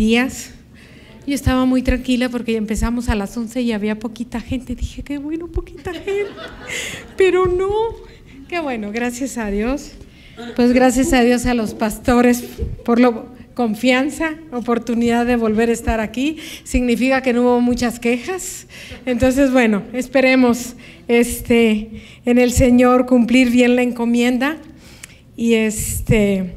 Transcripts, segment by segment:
días. Yo estaba muy tranquila porque empezamos a las 11 y había poquita gente. Dije, qué bueno, poquita gente. Pero no, qué bueno, gracias a Dios. Pues gracias a Dios a los pastores por la confianza, oportunidad de volver a estar aquí. Significa que no hubo muchas quejas. Entonces, bueno, esperemos este, en el Señor cumplir bien la encomienda. Y este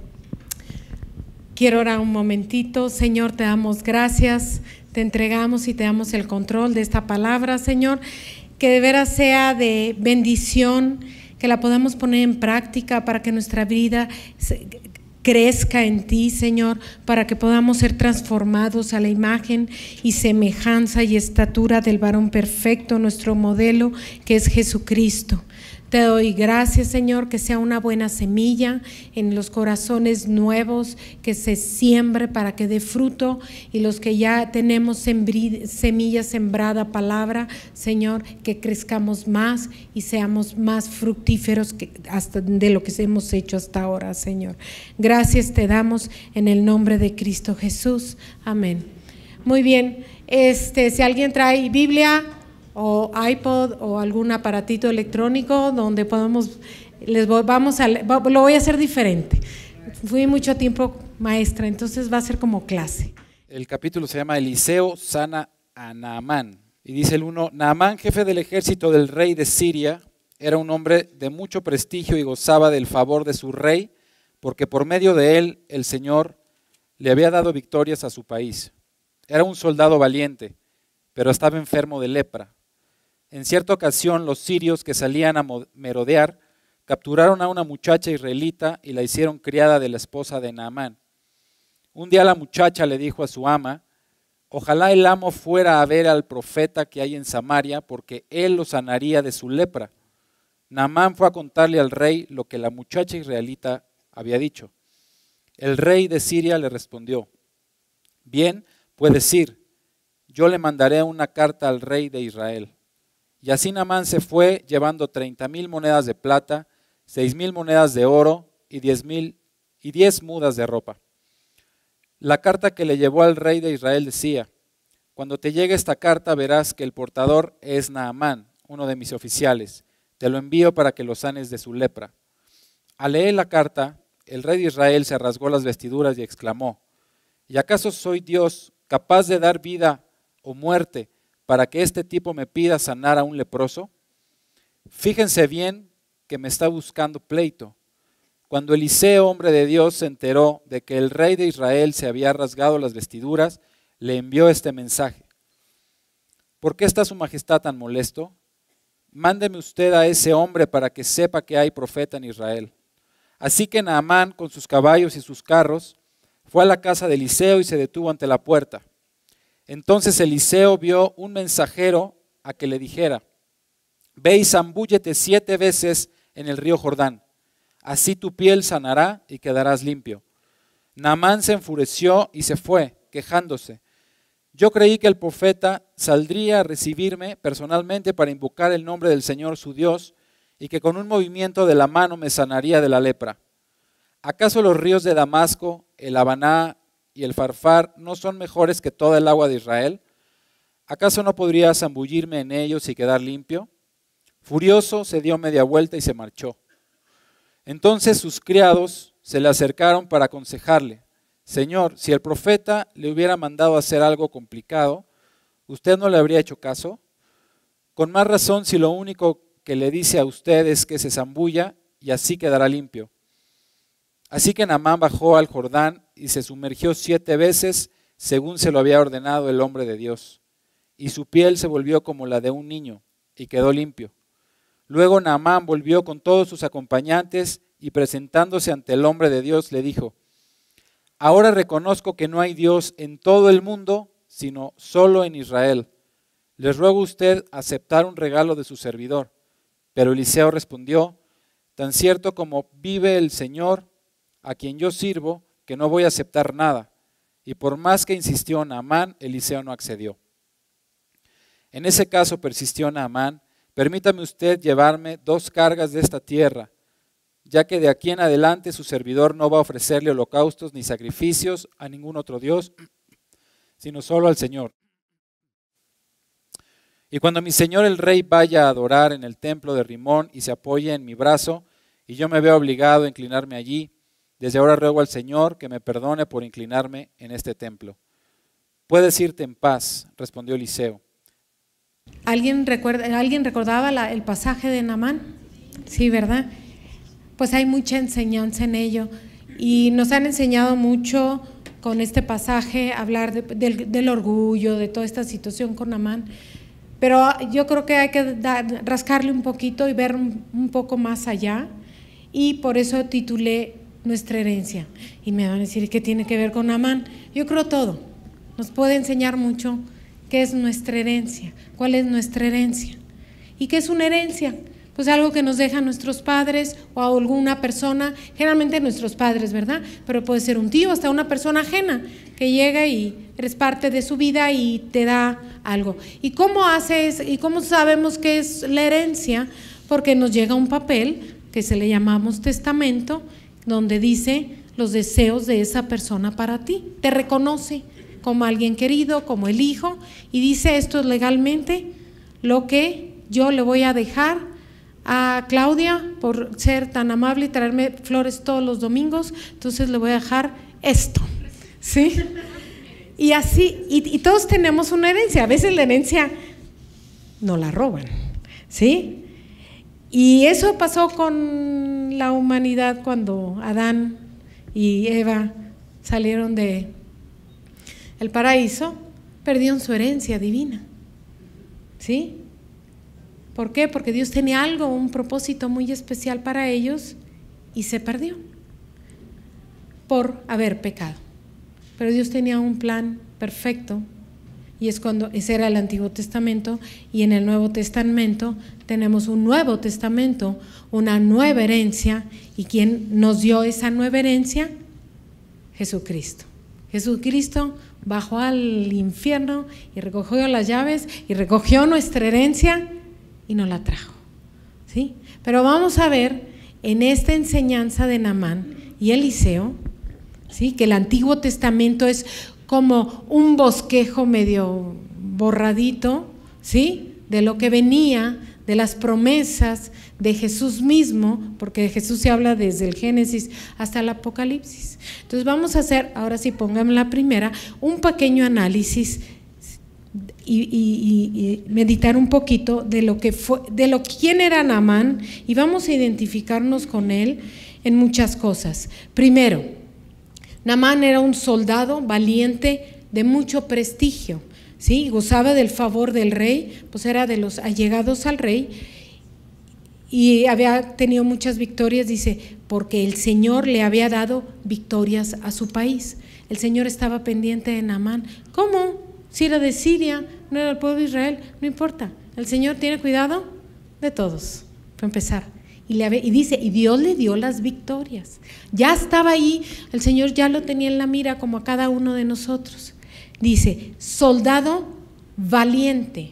Quiero orar un momentito. Señor, te damos gracias, te entregamos y te damos el control de esta palabra, Señor. Que de veras sea de bendición, que la podamos poner en práctica para que nuestra vida crezca en ti, Señor, para que podamos ser transformados a la imagen y semejanza y estatura del varón perfecto, nuestro modelo, que es Jesucristo. Te doy gracias, Señor, que sea una buena semilla en los corazones nuevos, que se siembre para que dé fruto y los que ya tenemos semilla sembrada, palabra, Señor, que crezcamos más y seamos más fructíferos que de lo que hemos hecho hasta ahora, Señor. Gracias te damos en el nombre de Cristo Jesús. Amén. Muy bien. Este, si alguien trae Biblia, o iPod o algún aparatito electrónico donde podamos, les vamos a, lo voy a hacer diferente. Fui mucho tiempo maestra, entonces va a ser como clase. El capítulo se llama Eliseo sana a Naamán. Y dice el uno, Naamán, jefe del ejército del rey de Siria, era un hombre de mucho prestigio y gozaba del favor de su rey, porque por medio de él el Señor le había dado victorias a su país. Era un soldado valiente, pero estaba enfermo de lepra. En cierta ocasión los sirios que salían a merodear capturaron a una muchacha israelita y la hicieron criada de la esposa de Naamán. Un día la muchacha le dijo a su ama, ojalá el amo fuera a ver al profeta que hay en Samaria, porque él lo sanaría de su lepra. Naamán fue a contarle al rey lo que la muchacha israelita había dicho. El rey de Siria le respondió, bien, puedes ir, yo le mandaré una carta al rey de Israel. Y así Namán se fue llevando treinta mil monedas de plata, seis mil monedas de oro y diez mil y diez mudas de ropa. La carta que le llevó al rey de Israel decía, cuando te llegue esta carta verás que el portador es Naamán, uno de mis oficiales. Te lo envío para que lo sanes de su lepra. Al leer la carta, el rey de Israel se rasgó las vestiduras y exclamó, ¿y acaso soy Dios capaz de dar vida o muerte para que este tipo me pida sanar a un leproso? Fíjense bien que me está buscando pleito. Cuando Eliseo, hombre de Dios, se enteró de que el rey de Israel se había rasgado las vestiduras, le envió este mensaje. ¿Por qué está su majestad tan molesto? Mándeme usted a ese hombre para que sepa que hay profeta en Israel. Así que Naamán, con sus caballos y sus carros, fue a la casa de Eliseo y se detuvo ante la puerta. Entonces Eliseo vio un mensajero a que le dijera, ve y zambúllete siete veces en el río Jordán, así tu piel sanará y quedarás limpio. Naamán se enfureció y se fue, quejándose. Yo creí que el profeta saldría a recibirme personalmente para invocar el nombre del Señor su Dios y que con un movimiento de la mano me sanaría de la lepra. ¿Acaso los ríos de Damasco, el Habaná y el farfar no son mejores que toda el agua de Israel? ¿Acaso no podría zambullirme en ellos y quedar limpio? Furioso se dio media vuelta y se marchó. Entonces sus criados se le acercaron para aconsejarle, Señor, si el profeta le hubiera mandado hacer algo complicado, ¿usted no le habría hecho caso? Con más razón si lo único que le dice a usted es que se zambulla y así quedará limpio. Así que Namán bajó al Jordán y se sumergió siete veces según se lo había ordenado el hombre de Dios. Y su piel se volvió como la de un niño y quedó limpio. Luego Naamán volvió con todos sus acompañantes y presentándose ante el hombre de Dios le dijo, Ahora reconozco que no hay Dios en todo el mundo, sino solo en Israel. les ruego a usted aceptar un regalo de su servidor. Pero Eliseo respondió, tan cierto como vive el Señor, a quien yo sirvo, que no voy a aceptar nada. Y por más que insistió Naamán, Eliseo no accedió. En ese caso persistió Naamán, permítame usted llevarme dos cargas de esta tierra, ya que de aquí en adelante su servidor no va a ofrecerle holocaustos ni sacrificios a ningún otro Dios, sino solo al Señor. Y cuando mi Señor el Rey vaya a adorar en el templo de Rimón y se apoye en mi brazo, y yo me vea obligado a inclinarme allí, desde ahora ruego al Señor que me perdone por inclinarme en este templo. Puedes irte en paz, respondió Eliseo. ¿Alguien, recuerda, ¿alguien recordaba el pasaje de Namán? Sí, ¿verdad? Pues hay mucha enseñanza en ello. Y nos han enseñado mucho con este pasaje, hablar del, orgullo, de toda esta situación con Namán. Pero yo creo que hay que rascarle un poquito y ver un poco más allá. Y por eso titulé nuestra herencia. Y me van a decir, ¿qué tiene que ver con Amán? Yo creo todo. Nos puede enseñar mucho qué es nuestra herencia, cuál es nuestra herencia. ¿Y qué es una herencia? Pues algo que nos dejan nuestros padres o alguna persona, generalmente nuestros padres, ¿verdad? Pero puede ser un tío, hasta una persona ajena que llega y eres parte de su vida y te da algo. ¿Y cómo haces y cómo sabemos qué es la herencia? Porque nos llega un papel que se le llamamos testamento donde dice los deseos de esa persona para ti. Te reconoce como alguien querido, como el hijo, y dice esto es legalmente lo que yo le voy a dejar a Claudia por ser tan amable y traerme flores todos los domingos, entonces le voy a dejar esto. ¿Sí? Y así, y, y todos tenemos una herencia, a veces la herencia no la roban, ¿sí? Y eso pasó con la humanidad cuando Adán y Eva salieron de el paraíso, perdieron su herencia divina. ¿Sí? ¿Por qué? Porque Dios tenía algo, un propósito muy especial para ellos y se perdió por haber pecado. Pero Dios tenía un plan perfecto y es cuando ese era el Antiguo Testamento y en el Nuevo Testamento tenemos un Nuevo Testamento, una nueva herencia y quién nos dio esa nueva herencia? Jesucristo. Jesucristo bajó al infierno y recogió las llaves y recogió nuestra herencia y nos la trajo. ¿Sí? Pero vamos a ver en esta enseñanza de Namán y Eliseo, ¿sí? que el Antiguo Testamento es como un bosquejo medio borradito, ¿sí? De lo que venía, de las promesas de Jesús mismo, porque de Jesús se habla desde el Génesis hasta el Apocalipsis. Entonces vamos a hacer, ahora sí pónganme la primera, un pequeño análisis y, meditar un poquito de lo que fue, de lo quién era Naamán y vamos a identificarnos con él en muchas cosas. Primero, Namán era un soldado valiente de mucho prestigio, ¿sí? Gozaba del favor del rey, pues era de los allegados al rey y había tenido muchas victorias, dice, porque el Señor le había dado victorias a su país. El Señor estaba pendiente de Namán. ¿Cómo? Si era de Siria, no era el pueblo de Israel, no importa. El Señor tiene cuidado de todos, para empezar. Y, dice, y Dios le dio las victorias. Ya estaba ahí, el Señor ya lo tenía en la mira como a cada uno de nosotros. Dice, soldado valiente,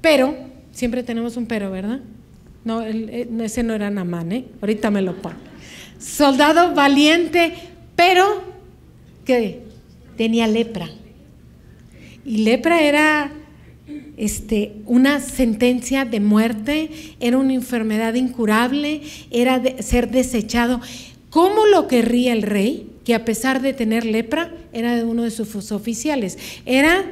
pero, siempre tenemos un pero, ¿verdad? No, ese no era Namán, ¿eh? Ahorita me lo pongo. Soldado valiente, pero que tenía lepra. Y lepra era este, una sentencia de muerte, era una enfermedad incurable, era ser desechado. ¿Cómo lo querría el rey? Que a pesar de tener lepra, era de uno de sus oficiales. Era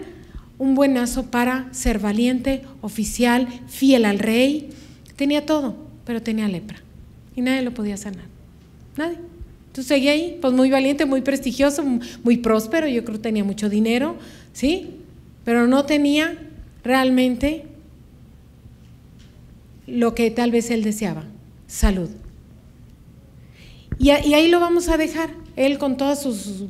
un buenazo para ser valiente, oficial, fiel al rey. Tenía todo, pero tenía lepra. Y nadie lo podía sanar. Nadie. Entonces seguía ahí, pues muy valiente, muy prestigioso, muy próspero. Yo creo que tenía mucho dinero, ¿sí? Pero no tenía realmente lo que tal vez él deseaba, salud. Y, ahí lo vamos a dejar, él con todas sus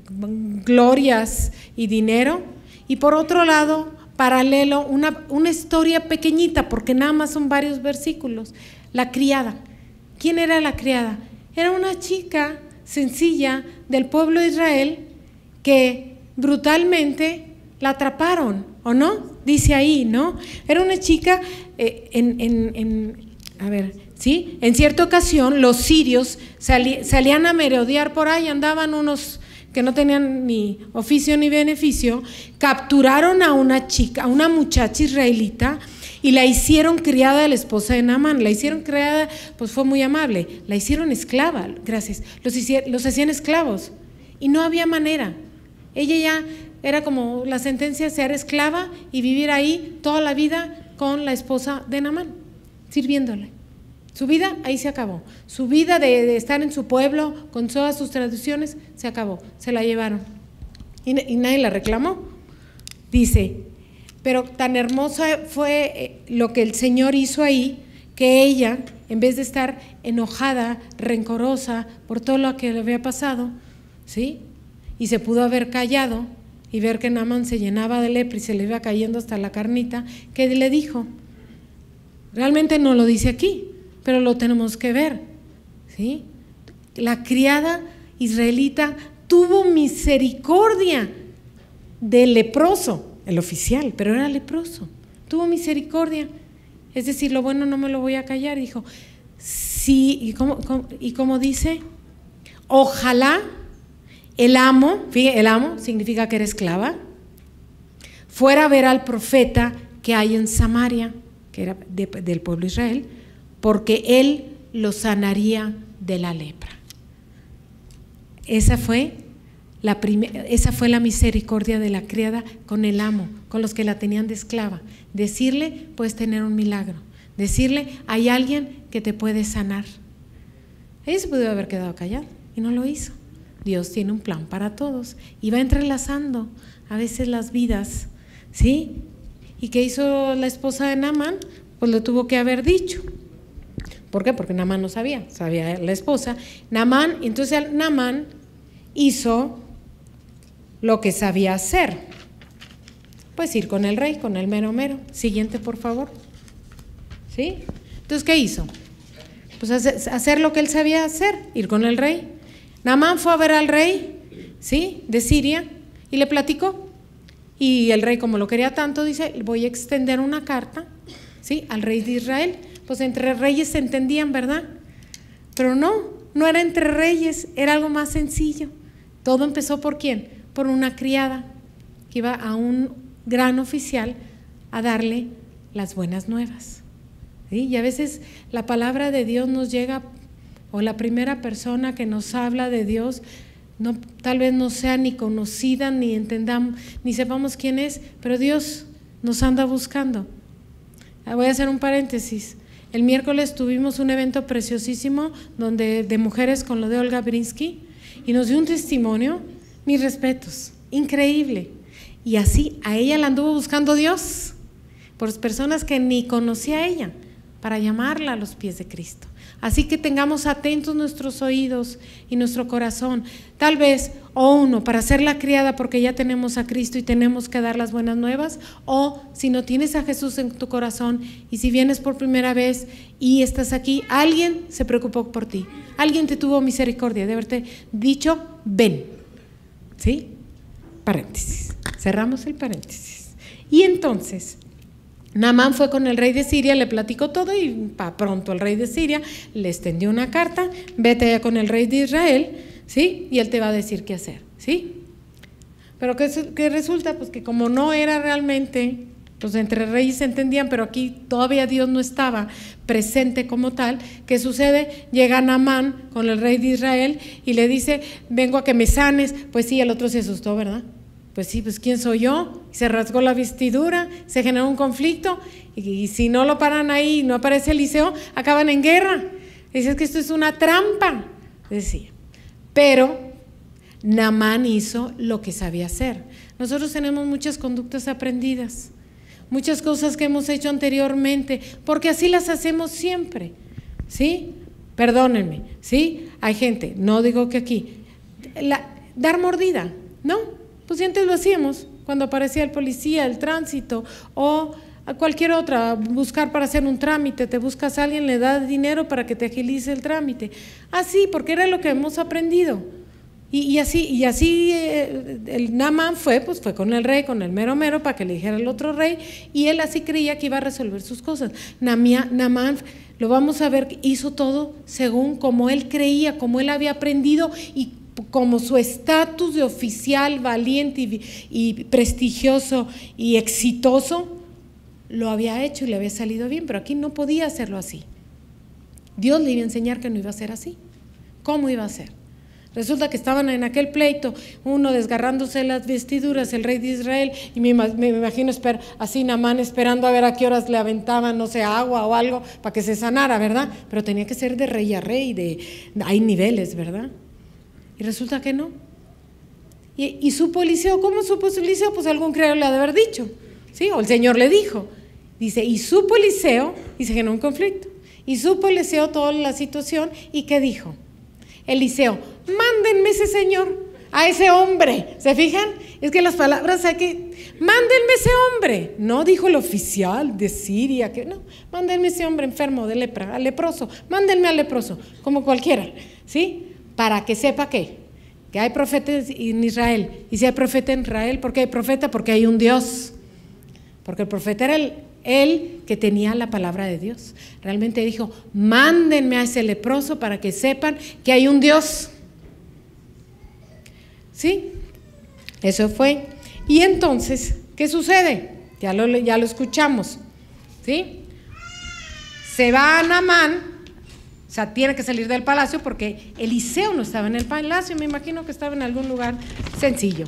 glorias y dinero. Y por otro lado, paralelo, una, una historia pequeñita, porque nada más son varios versículos. La criada. ¿Quién era la criada? Era una chica sencilla del pueblo de Israel que brutalmente la atraparon, ¿o no? Dice ahí, ¿no? Era una chica eh, en, en, en, a ver, ¿sí? En cierta ocasión los sirios salían a merodear por ahí, andaban unos que no tenían ni oficio ni beneficio, capturaron a una chica, a una muchacha israelita, y la hicieron criada de la esposa de Naamán. La hicieron criada, pues fue muy amable. La hicieron esclava, gracias. Los, los hacían esclavos. Y no había manera. Ella ya era como la sentencia ser esclava y vivir ahí toda la vida con la esposa de Naamán, sirviéndole. Su vida ahí se acabó. Su vida de, estar en su pueblo con todas sus tradiciones se acabó. Se la llevaron. Y, y nadie la reclamó. Dice, pero tan hermosa fue eh, lo que el Señor hizo ahí, que ella, en vez de estar enojada, rencorosa por todo lo que le había pasado, ¿sí? Y se pudo haber callado y ver que Naman se llenaba de lepra y se le iba cayendo hasta la carnita, ¿qué le dijo? Realmente no lo dice aquí, pero lo tenemos que ver, ¿sí? La criada israelita tuvo misericordia del leproso el oficial, pero era leproso. Tuvo misericordia. Es decir, lo bueno no me lo voy a callar. Dijo, sí, y como, y como dice, ojalá el amo, el amo significa que era esclava, fuera a ver al profeta que hay en Samaria, que era del pueblo de Israel, porque él lo sanaría de la lepra. Esa fue la esa fue la misericordia de la criada con el amo, con los que la tenían de esclava. Decirle, puedes tener un milagro. Decirle, hay alguien que te puede sanar. Ella se pudo haber quedado callado y no lo hizo. Dios tiene un plan para todos y va entrelazando a veces las vidas, ¿sí? ¿Y qué hizo la esposa de Naamán? Pues lo tuvo que haber dicho. ¿Por qué? Porque Naamán no sabía, sabía la esposa. Naamán, entonces Naamán hizo lo que sabía hacer. Pues ir con el rey, con el mero mero. Siguiente, por favor. ¿Sí? Entonces, ¿qué hizo? Pues hacer lo que él sabía hacer, ir con el rey. Namán fue a ver al rey, ¿sí? De Siria, y le platicó. Y el rey, como lo quería tanto, dice, voy a extender una carta, ¿sí? Al rey de Israel. Pues entre reyes se entendían, ¿verdad? Pero no, no era entre reyes, era algo más sencillo. Todo empezó por quién? por una criada que iba a un gran oficial a darle las buenas nuevas. Y a veces la palabra de Dios nos llega, o la primera persona que nos habla de Dios, tal vez no sea ni conocida, ni entendamos, ni sepamos quién es, pero Dios nos anda buscando. Ah, voy a hacer un paréntesis. El miércoles tuvimos un evento preciosísimo donde, de mujeres con lo de Olga Brinsky y nos dio un testimonio mis respetos, increíble. Y así a ella la anduvo buscando Dios, por personas que ni conocía a ella, para llamarla a los pies de Cristo. Así que tengamos atentos nuestros oídos y nuestro corazón. Tal vez, o uno, para ser la criada porque ya tenemos a Cristo y tenemos que dar las buenas nuevas, o si no tienes a Jesús en tu corazón y si vienes por primera vez y estás aquí, alguien se preocupó por ti, alguien te tuvo misericordia de haberte dicho, ven. ¿Sí? Paréntesis. Cerramos el paréntesis. Y entonces, Namán fue con el rey de Siria, le platicó todo y para pronto el rey de Siria le extendió una carta, vete allá con el rey de Israel, ¿sí? Y él te va a decir qué hacer, ¿sí? Pero ¿qué, resulta? Pues que como no era realmente pues entre reyes se entendían, pero aquí todavía Dios no estaba presente como tal. ¿Qué sucede? Llega Namán con el rey de Israel y le dice, vengo a que me sanes. Pues sí, el otro se asustó, ¿verdad? Pues sí, pues ¿quién soy yo? Se rasgó la vestidura, se generó un conflicto y, si no lo paran ahí, no aparece Eliseo, acaban en guerra. Dice que esto es una trampa, decía. Pero Namán hizo lo que sabía hacer. Nosotros tenemos muchas conductas aprendidas muchas cosas que hemos hecho anteriormente, porque así las hacemos siempre. ¿Sí? Perdónenme, ¿sí? Hay gente, no digo que aquí, dar mordida, ¿no? Pues antes lo hacíamos. cuando aparecía el policía, el tránsito o cualquier otra, buscar para hacer un trámite, te buscas a alguien, le das dinero para que te agilice el trámite. Así, porque era lo que hemos aprendido. Y, así, y así eh, el Namán fue, pues fue con el rey, con el mero mero, para que le dijera el otro rey, y él así creía que iba a resolver sus cosas. Namán, lo vamos a ver, hizo todo según como él creía, como él había aprendido y como su estatus de oficial valiente y, prestigioso y exitoso, lo había hecho y le había salido bien, pero aquí no podía hacerlo así. Dios le iba a enseñar que no iba a ser así. ¿Cómo iba a ser? Resulta que estaban en aquel pleito, uno desgarrándose las vestiduras, el rey de Israel, y me, imagino así Namán esperando a ver a qué horas le aventaban, no sé, agua o algo para que se sanara, ¿verdad? Pero tenía que ser de rey a rey, hay niveles, ¿verdad? Y resulta que no. Y, y supo Eliseo, ¿cómo supo Eliseo? Pues algún creador le ha de haber dicho, ¿sí? O el Señor le dijo. Dice, y supo Eliseo, y se generó un conflicto. Y supo Eliseo toda la situación, ¿y qué dijo? Eliseo, mándenme ese señor, a ese hombre. ¿Se fijan? Es que las palabras hay que, mándenme ese hombre. No dijo el oficial de Siria, que no, mándenme ese hombre enfermo de lepra, al leproso, mándenme al leproso, como cualquiera, ¿sí? Para que sepa que, que hay profetas en Israel. Y si hay profeta en Israel, ¿por qué hay profeta? Porque hay un Dios. Porque el profeta era el, que tenía la palabra de Dios. Realmente dijo, mándenme a ese leproso para que sepan que hay un Dios. ¿Sí? Eso fue. Y entonces, ¿qué sucede? Ya lo, ya lo escuchamos. ¿Sí? Se va a Namán, o sea, tiene que salir del palacio porque Eliseo no estaba en el palacio, me imagino que estaba en algún lugar sencillo.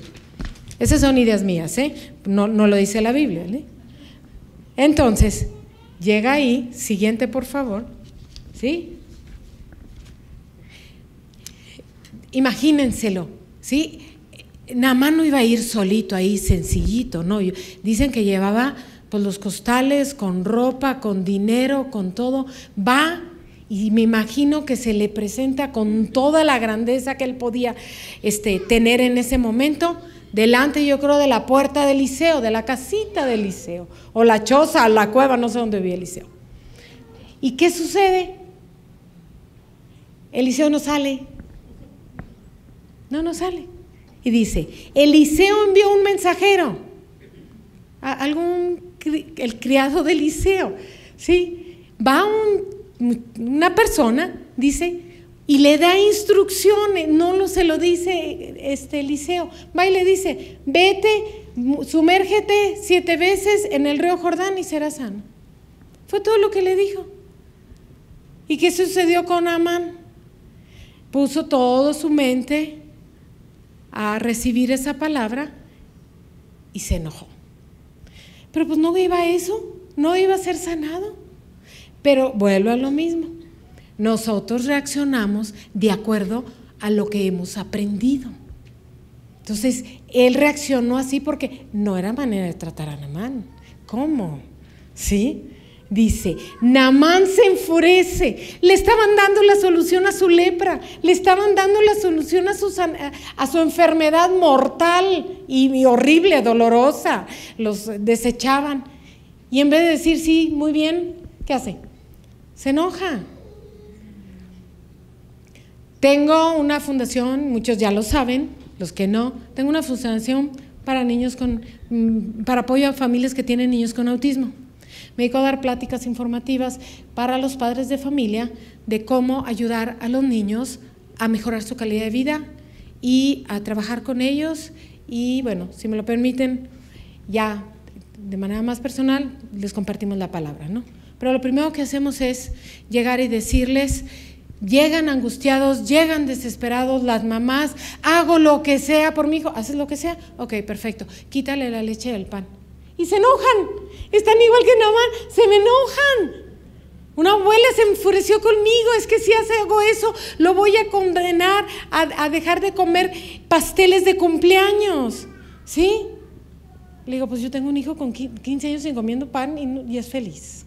Esas son ideas mías, ¿eh? No, no lo dice la Biblia, ¿eh? Entonces, llega ahí, siguiente por favor, ¿sí? Imagínenselo, ¿sí? Namán no iba a ir solito ahí, sencillito, ¿no? Dicen que llevaba pues los costales con ropa, con dinero, con todo. Va y me imagino que se le presenta con toda la grandeza que él podía este, tener en ese momento delante yo creo de la puerta del liceo, de la casita del liceo, o la choza, la cueva, no sé dónde vivía Eliseo. ¿Y qué sucede? Eliseo no sale. No, no sale. Y dice, Eliseo envió un mensajero, a algún, el criado de Eliseo, ¿sí? Va una persona, dice, y le da instrucciones, no lo, se lo dice este Eliseo, va y le dice, vete, sumérgete siete veces en el río Jordán y serás sano. Fue todo lo que le dijo. ¿Y qué sucedió con Amán? Puso todo su mente a recibir esa palabra y se enojó. Pero pues no iba a eso, no iba a ser sanado. Pero vuelvo a lo mismo nosotros reaccionamos de acuerdo a lo que hemos aprendido. Entonces, él reaccionó así porque no era manera de tratar a Namán. ¿Cómo? ¿Sí? Dice, Namán se enfurece, le estaban dando la solución a su lepra, le estaban dando la solución a su, a su enfermedad mortal y horrible, dolorosa, los desechaban. Y en vez de decir, sí, muy bien, ¿qué hace? Se enoja. Tengo una fundación, muchos ya lo saben, los que no, tengo una fundación para niños con, mm, para apoyo a familias que tienen niños con autismo. Me dedico a dar pláticas informativas para los padres de familia de cómo ayudar a los niños a mejorar su calidad de vida y a trabajar con ellos. Y bueno, si me lo permiten, ya de manera más personal les compartimos la palabra, ¿no? Pero lo primero que hacemos es llegar y decirles, Llegan angustiados, llegan desesperados las mamás, hago lo que sea por mi hijo, haces lo que sea, ok, perfecto, quítale la leche del pan. Y se enojan, están igual que Namán, se me enojan. Una abuela se enfureció conmigo, es que si hago eso, lo voy a condenar a, dejar de comer pasteles de cumpleaños. ¿Sí? Le digo, pues yo tengo un hijo con 15 años sin comiendo pan y, y es feliz.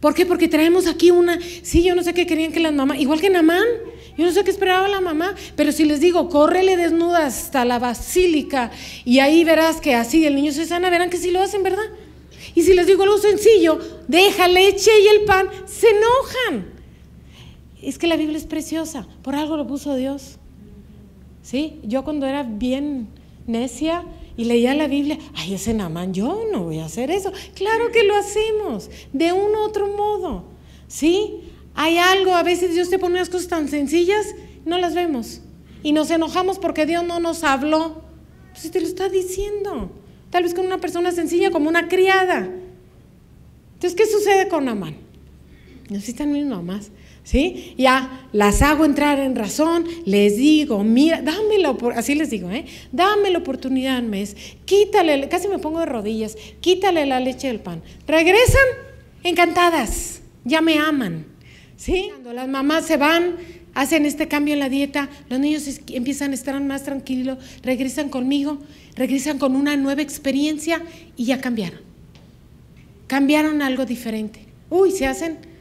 ¿Por qué? Porque traemos aquí una, sí, yo no sé qué querían que las mamás, igual que Namán, Yo no sé qué esperaba la mamá, pero si les digo, córrele desnuda hasta la basílica y ahí verás que así el niño se sana, verán que sí lo hacen, ¿verdad? Y si les digo algo sencillo, deja leche y el pan, se enojan. Es que la Biblia es preciosa, por algo lo puso Dios. ¿Sí? Yo cuando era bien necia y leía la Biblia, ay, ese Namán, yo no voy a hacer eso. Claro que lo hacemos, de un u otro modo. ¿Sí? Hay algo, a veces Dios te pone unas cosas tan sencillas, no las vemos. Y nos enojamos porque Dios no nos habló. Pues te lo está diciendo. Tal vez con una persona sencilla como una criada. Entonces, ¿qué sucede con Amán? Necesitan mis mamás. ¿Sí? Ya las hago entrar en razón, les digo, mira, dámelo, así les digo, ¿eh? Dame la oportunidad un mes, quítale, casi me pongo de rodillas, quítale la leche del pan. Regresan encantadas, ya me aman. ¿Sí? Cuando las mamás se van, hacen este cambio en la dieta, los niños empiezan a estar más tranquilos, regresan conmigo, regresan con una nueva experiencia y ya cambiaron. Cambiaron algo diferente. Uy, se hacen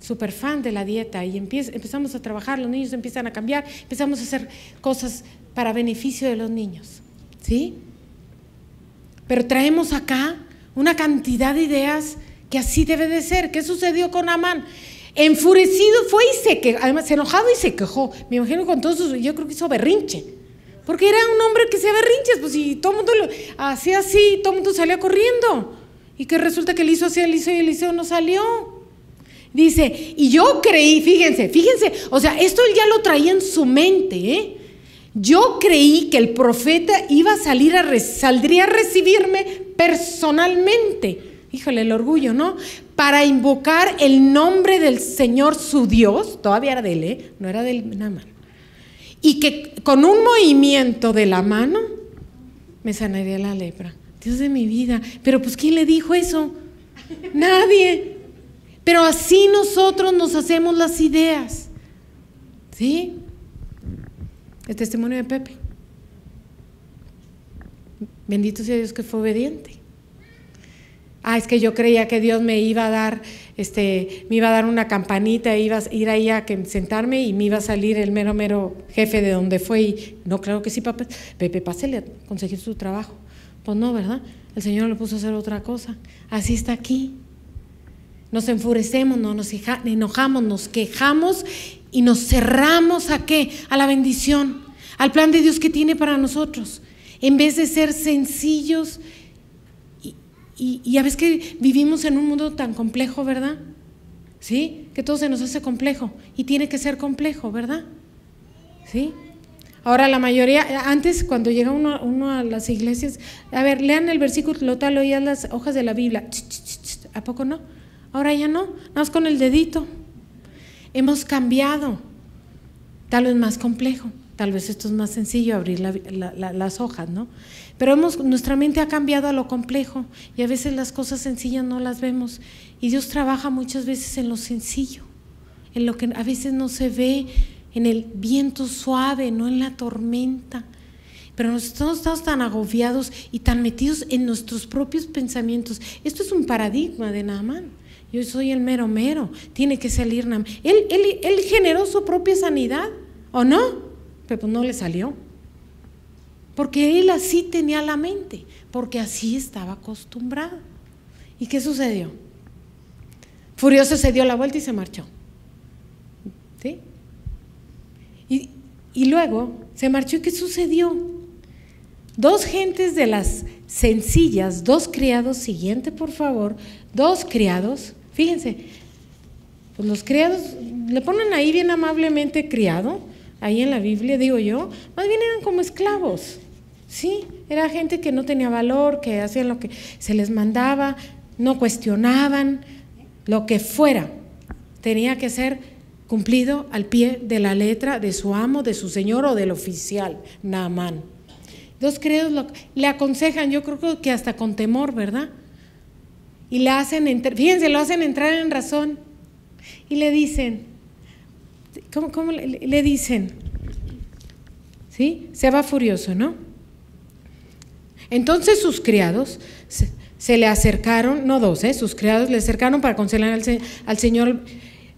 súper fan de la dieta y empezamos a trabajar, los niños empiezan a cambiar, empezamos a hacer cosas para beneficio de los niños. ¿Sí? Pero traemos acá una cantidad de ideas que así debe de ser. ¿Qué sucedió con Amán? Enfurecido fue y se quejó, además enojado y se quejó. Me imagino con todos sus, yo creo que hizo berrinche. Porque era un hombre que hacía berrinches, pues si todo el mundo lo hacía así, todo el mundo salía corriendo. Y que resulta que le hizo así Eliseo y Eliseo no salió. Dice, y yo creí, fíjense, fíjense, o sea, esto él ya lo traía en su mente, ¿eh? Yo creí que el profeta iba a salir a, saldría a recibirme personalmente híjole, el orgullo, ¿no? Para invocar el nombre del Señor su Dios, todavía era de él, ¿eh? no era del Namán. Y que con un movimiento de la mano me sanaría la lepra. Dios de mi vida. Pero pues ¿quién le dijo eso? Nadie. Pero así nosotros nos hacemos las ideas. ¿Sí? El testimonio de Pepe. Bendito sea Dios que fue obediente ah, es que yo creía que Dios me iba a dar, este, me iba a dar una campanita, iba a ir ahí a sentarme y me iba a salir el mero, mero jefe de donde fue. Y no, claro que sí, papá. Pepe, pásele a conseguir su trabajo. Pues no, ¿verdad? El Señor lo puso a hacer otra cosa. Así está aquí. Nos enfurecemos, no nos enojamos, nos quejamos y nos cerramos a qué? A la bendición, al plan de Dios que tiene para nosotros. En vez de ser sencillos y, y a veces que vivimos en un mundo tan complejo, ¿verdad? ¿Sí? Que todo se nos hace complejo y tiene que ser complejo, ¿verdad? ¿Sí? Ahora la mayoría, antes cuando llega uno, a las iglesias, a ver, lean el versículo tal, oían las hojas de la Biblia, ¿a poco no? Ahora ya no, nada más con el dedito. Hemos cambiado, tal vez más complejo, tal vez esto es más sencillo, abrir las hojas, ¿no? Pero hemos, nuestra mente ha cambiado a lo complejo y a veces las cosas sencillas no las vemos. Y Dios trabaja muchas veces en lo sencillo, en lo que a veces no se ve, en el viento suave, no en la tormenta. Pero nosotros estamos tan agobiados y tan metidos en nuestros propios pensamientos. Esto es un paradigma de Naaman. Yo soy el mero mero, tiene que salir Naaman. Él, él, él generó su propia sanidad, ¿o no? Pero pues no le salió. Porque él así tenía la mente, porque así estaba acostumbrado. ¿Y qué sucedió? Furioso se dio la vuelta y se marchó. ¿Sí? Y, y luego se marchó y ¿qué sucedió? Dos gentes de las sencillas, dos criados, siguiente por favor, dos criados, fíjense, pues los criados le ponen ahí bien amablemente criado, ahí en la Biblia digo yo, más bien eran como esclavos. Sí, era gente que no tenía valor, que hacían lo que se les mandaba, no cuestionaban, lo que fuera. Tenía que ser cumplido al pie de la letra de su amo, de su señor o del oficial, Naamán. Dos credos le aconsejan, yo creo que hasta con temor, ¿verdad? Y le hacen, fíjense, lo hacen entrar en razón. Y le dicen, ¿cómo, cómo le, le dicen? ¿Sí? Se va furioso, ¿no? Entonces sus criados se, le acercaron, no dos, ¿eh? sus criados le acercaron para consolar al, Señor.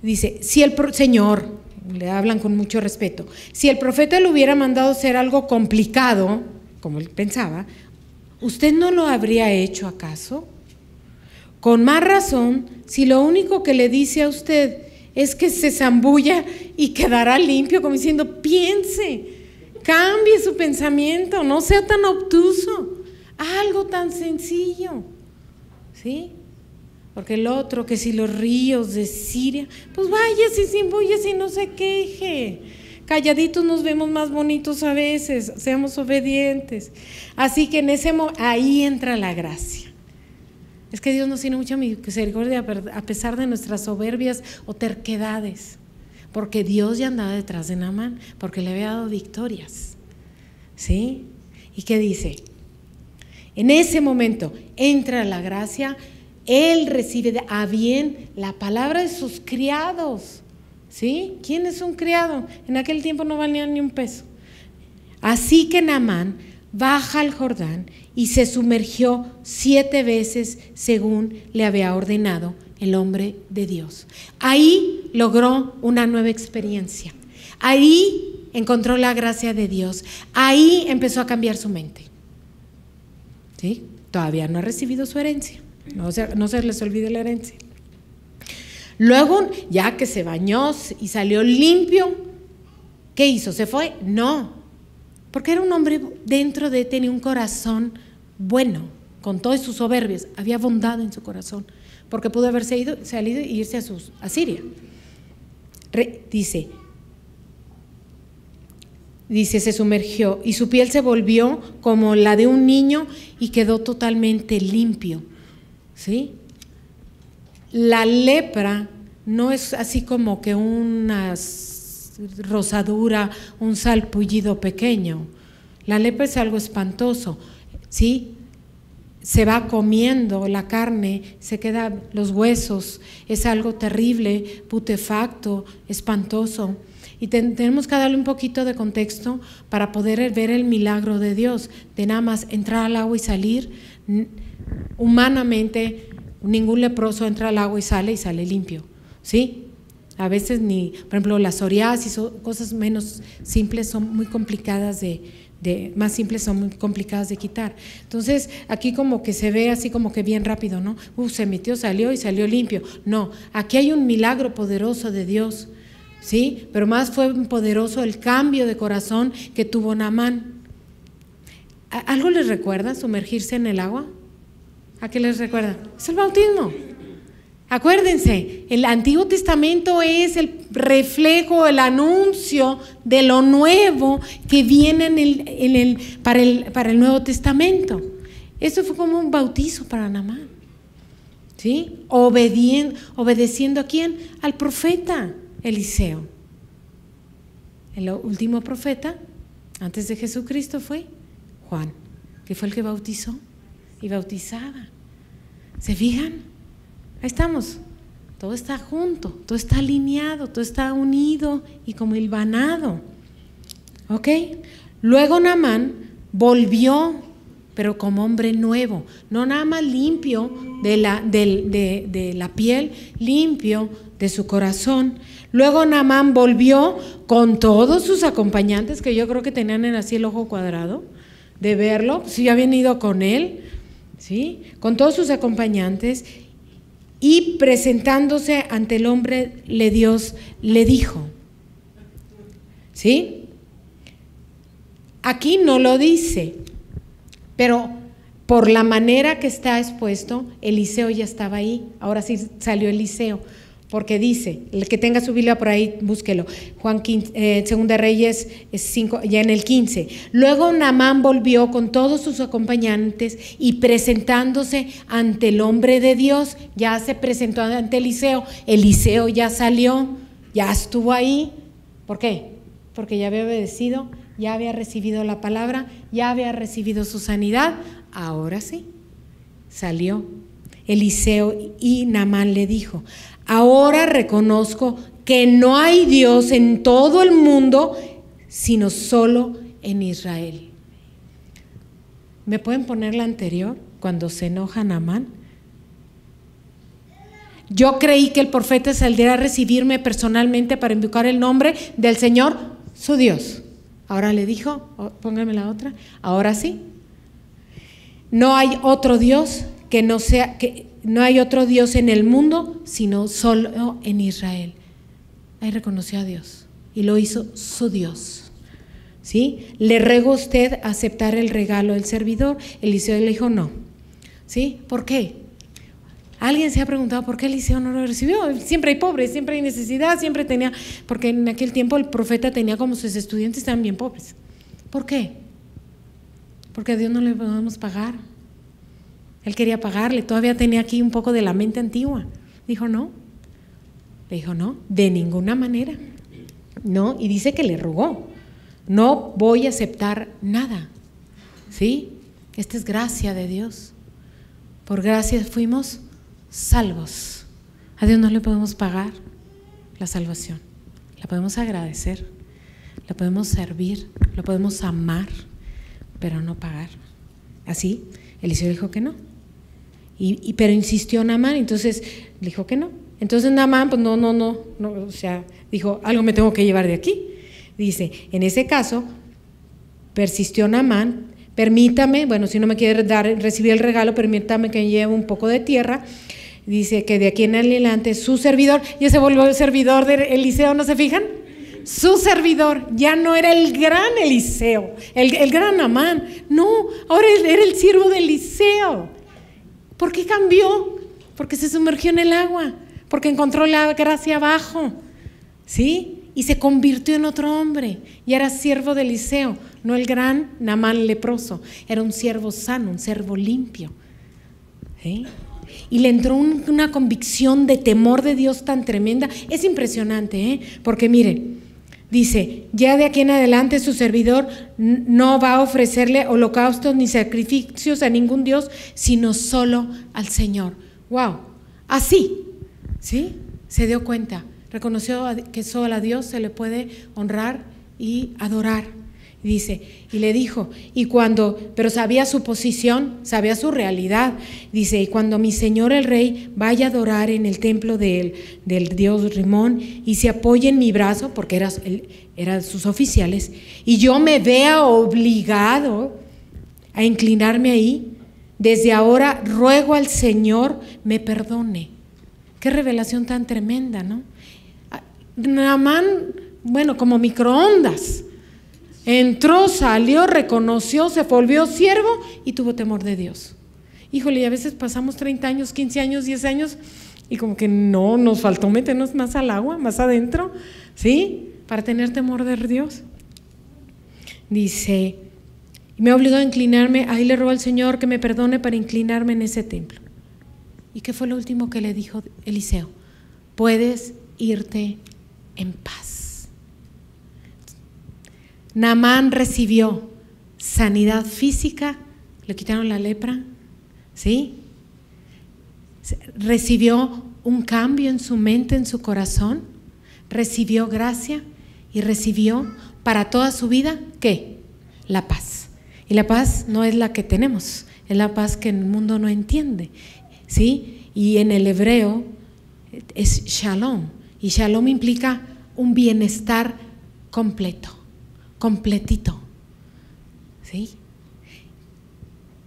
Dice, si el Señor, le hablan con mucho respeto. Si el profeta le hubiera mandado hacer algo complicado, como él pensaba, ¿usted no lo habría hecho acaso? Con más razón, si lo único que le dice a usted es que se zambulla y quedará limpio, como diciendo, piense, cambie su pensamiento, no sea tan obtuso, algo tan sencillo. ¿Sí? Porque el otro, que si los ríos de Siria, pues vaya, si se y no se queje. Calladitos nos vemos más bonitos a veces, seamos obedientes. Así que en ese ahí entra la gracia. Es que Dios nos tiene mucha misericordia a pesar de nuestras soberbias o terquedades. Porque Dios ya andaba detrás de Namán, porque le había dado victorias. ¿Sí? ¿Y qué dice? En ese momento entra la gracia él recibe a bien la palabra de sus criados. ¿Sí? ¿Quién es un criado? En aquel tiempo no valían ni un peso. Así que Naamán baja al Jordán y se sumergió siete veces según le había ordenado el hombre de Dios. Ahí logró una nueva experiencia. Ahí encontró la gracia de Dios. Ahí empezó a cambiar su mente. ¿Sí? Todavía no ha recibido su herencia. No se, les olvide la herencia. Luego, ya que se bañó y salió limpio, ¿qué hizo? ¿Se fue? No, porque era un hombre dentro de, tenía un corazón bueno, con todos sus soberbias, había bondad en su corazón, porque pudo haberse ido, salido e irse a Siria. dice, dice, se sumergió y su piel se volvió como la de un niño y quedó totalmente limpio. ¿sí? La lepra no es así como que una rosadura, un salpullido pequeño. La lepra es algo espantoso, ¿sí? Se va comiendo la carne, se quedan los huesos, es algo terrible, putefacto, espantoso. Y tenemos que darle un poquito de contexto para poder ver el milagro de Dios, de nada más entrar al agua y salir humanamente ningún leproso entra al agua y sale y sale limpio, ¿sí? A veces ni, por ejemplo, las psoriasis o cosas menos simples son muy complicadas de, más simples son muy complicadas de quitar. Entonces, aquí como que se ve así como que bien rápido, ¿no? Uh, se metió, salió y salió limpio. No, aquí hay un milagro poderoso de Dios, ¿sí? Pero más fue poderoso el cambio de corazón que tuvo Namán. ¿Algo les recuerda sumergirse en el agua? ¿A qué les recuerda? Es el bautismo. Acuérdense, el Antiguo Testamento es el reflejo, el anuncio de lo nuevo que viene en el, para, el, Nuevo Testamento. Eso fue como un bautizo para Namán. ¿Sí? obedeciendo a quién? Al profeta Eliseo. El último profeta antes de Jesucristo fue Juan, que fue el que bautizó y bautizaba. ¿Se fijan? Ahí estamos. Todo está junto, todo está alineado, todo está unido y como hilvanado. ¿Ok? Luego Namán volvió, pero como hombre nuevo, no nada más limpio de la, de, de la piel, limpio de su corazón. Luego Namán volvió con todos sus acompañantes, que yo creo que tenían así el ojo cuadrado, de verlo, si ya habían ido con él, ¿sí? con todos sus acompañantes, y presentándose ante el hombre, le Dios le dijo, ¿sí? Aquí no lo dice, pero por la manera que está expuesto, Eliseo ya estaba ahí, ahora sí salió Eliseo porque dice, el que tenga su Biblia por ahí, búsquelo. Juan 15, eh, Segunda Reyes 5, ya en el 15. Luego Namán volvió con todos sus acompañantes y presentándose ante el hombre de Dios, ya se presentó ante Eliseo. Eliseo ya salió, ya estuvo ahí. ¿Por qué? Porque ya había obedecido, ya había recibido la palabra, ya había recibido su sanidad. Ahora sí, salió Eliseo y Namán le dijo, Ahora reconozco que no hay Dios en todo el mundo, sino solo en Israel. ¿Me pueden poner la anterior cuando se enoja Namán? Yo creí que el profeta saldría a recibirme personalmente para invocar el nombre del Señor, su Dios. Ahora le dijo, oh, póngame la otra, ahora sí. No hay otro Dios que no sea, que no hay otro Dios en el mundo, sino solo en Israel. Ahí reconoció a Dios y lo hizo su Dios. ¿Sí? Le regó usted aceptar el regalo del servidor. Eliseo le dijo no. ¿Sí? ¿Por qué? ¿Alguien se ha preguntado por qué Eliseo no lo recibió? Siempre hay pobres, siempre hay necesidad, siempre tenía, porque en aquel tiempo el profeta tenía como sus estudiantes estaban bien pobres. ¿Por qué? Porque a Dios no le podemos pagar. Él quería pagarle, todavía tenía aquí un poco de la mente antigua. Dijo, no. Le dijo, no, de ninguna manera. No, y dice que le rogó. No voy a aceptar nada. ¿Sí? Esta es gracia de Dios. Por gracia fuimos salvos. A Dios no le podemos pagar la salvación. La podemos agradecer, la podemos servir, la podemos amar, pero no pagar. Así, Eliseo dijo que no. Y, pero insistió Namán, entonces dijo que no. Entonces Namán, pues no, no, no, no, o sea, dijo, algo me tengo que llevar de aquí. Dice, en ese caso, persistió Namán, permítame, bueno, si no me quiere dar, recibir el regalo, permítame que lleve un poco de tierra dice que de aquí en adelante su servidor, ya se volvió el servidor de Eliseo, ¿no se fijan? Su servidor ya no era el gran Eliseo, el, gran Amán, no, ahora era el siervo de Eliseo. ¿Por qué cambió? Porque se sumergió en el agua, porque encontró la gracia abajo, ¿sí? Y se convirtió en otro hombre y era siervo de Eliseo, no el gran Namán leproso, era un siervo sano, un siervo limpio. ¿sí? y le entró una convicción de temor de Dios tan tremenda. Es impresionante, ¿eh? porque miren, dice, ya de aquí en adelante su servidor no va a ofrecerle holocaustos ni sacrificios a ningún Dios, sino solo al Señor. ¡Wow! Así, ¿sí? Se dio cuenta, reconoció que solo a Dios se le puede honrar y adorar. Dice, y le dijo, y cuando, pero sabía su posición, sabía su realidad. Dice, y cuando mi señor el rey vaya a adorar en el templo del, dios Rimón y se apoye en mi brazo, porque eran era sus oficiales, y yo me vea obligado a inclinarme ahí, desde ahora ruego al Señor me perdone. Qué revelación tan tremenda, ¿no? Namán, bueno, como microondas Entró, salió, reconoció, se volvió siervo y tuvo temor de Dios. Híjole, y a veces pasamos 30 años, 15 años, 10 años y como que no, nos faltó meternos más al agua, más adentro, ¿sí? Para tener temor de Dios. Dice, me obligó a inclinarme, ahí le robo al Señor que me perdone para inclinarme en ese templo. ¿Y qué fue lo último que le dijo Eliseo? Puedes irte en paz. Namán recibió sanidad física, le quitaron la lepra, ¿sí? Recibió un cambio en su mente, en su corazón, recibió gracia y recibió para toda su vida, ¿qué? La paz. Y la paz no es la que tenemos, es la paz que el mundo no entiende, ¿sí? Y en el hebreo es shalom, y shalom implica un bienestar completo completito. ¿Sí?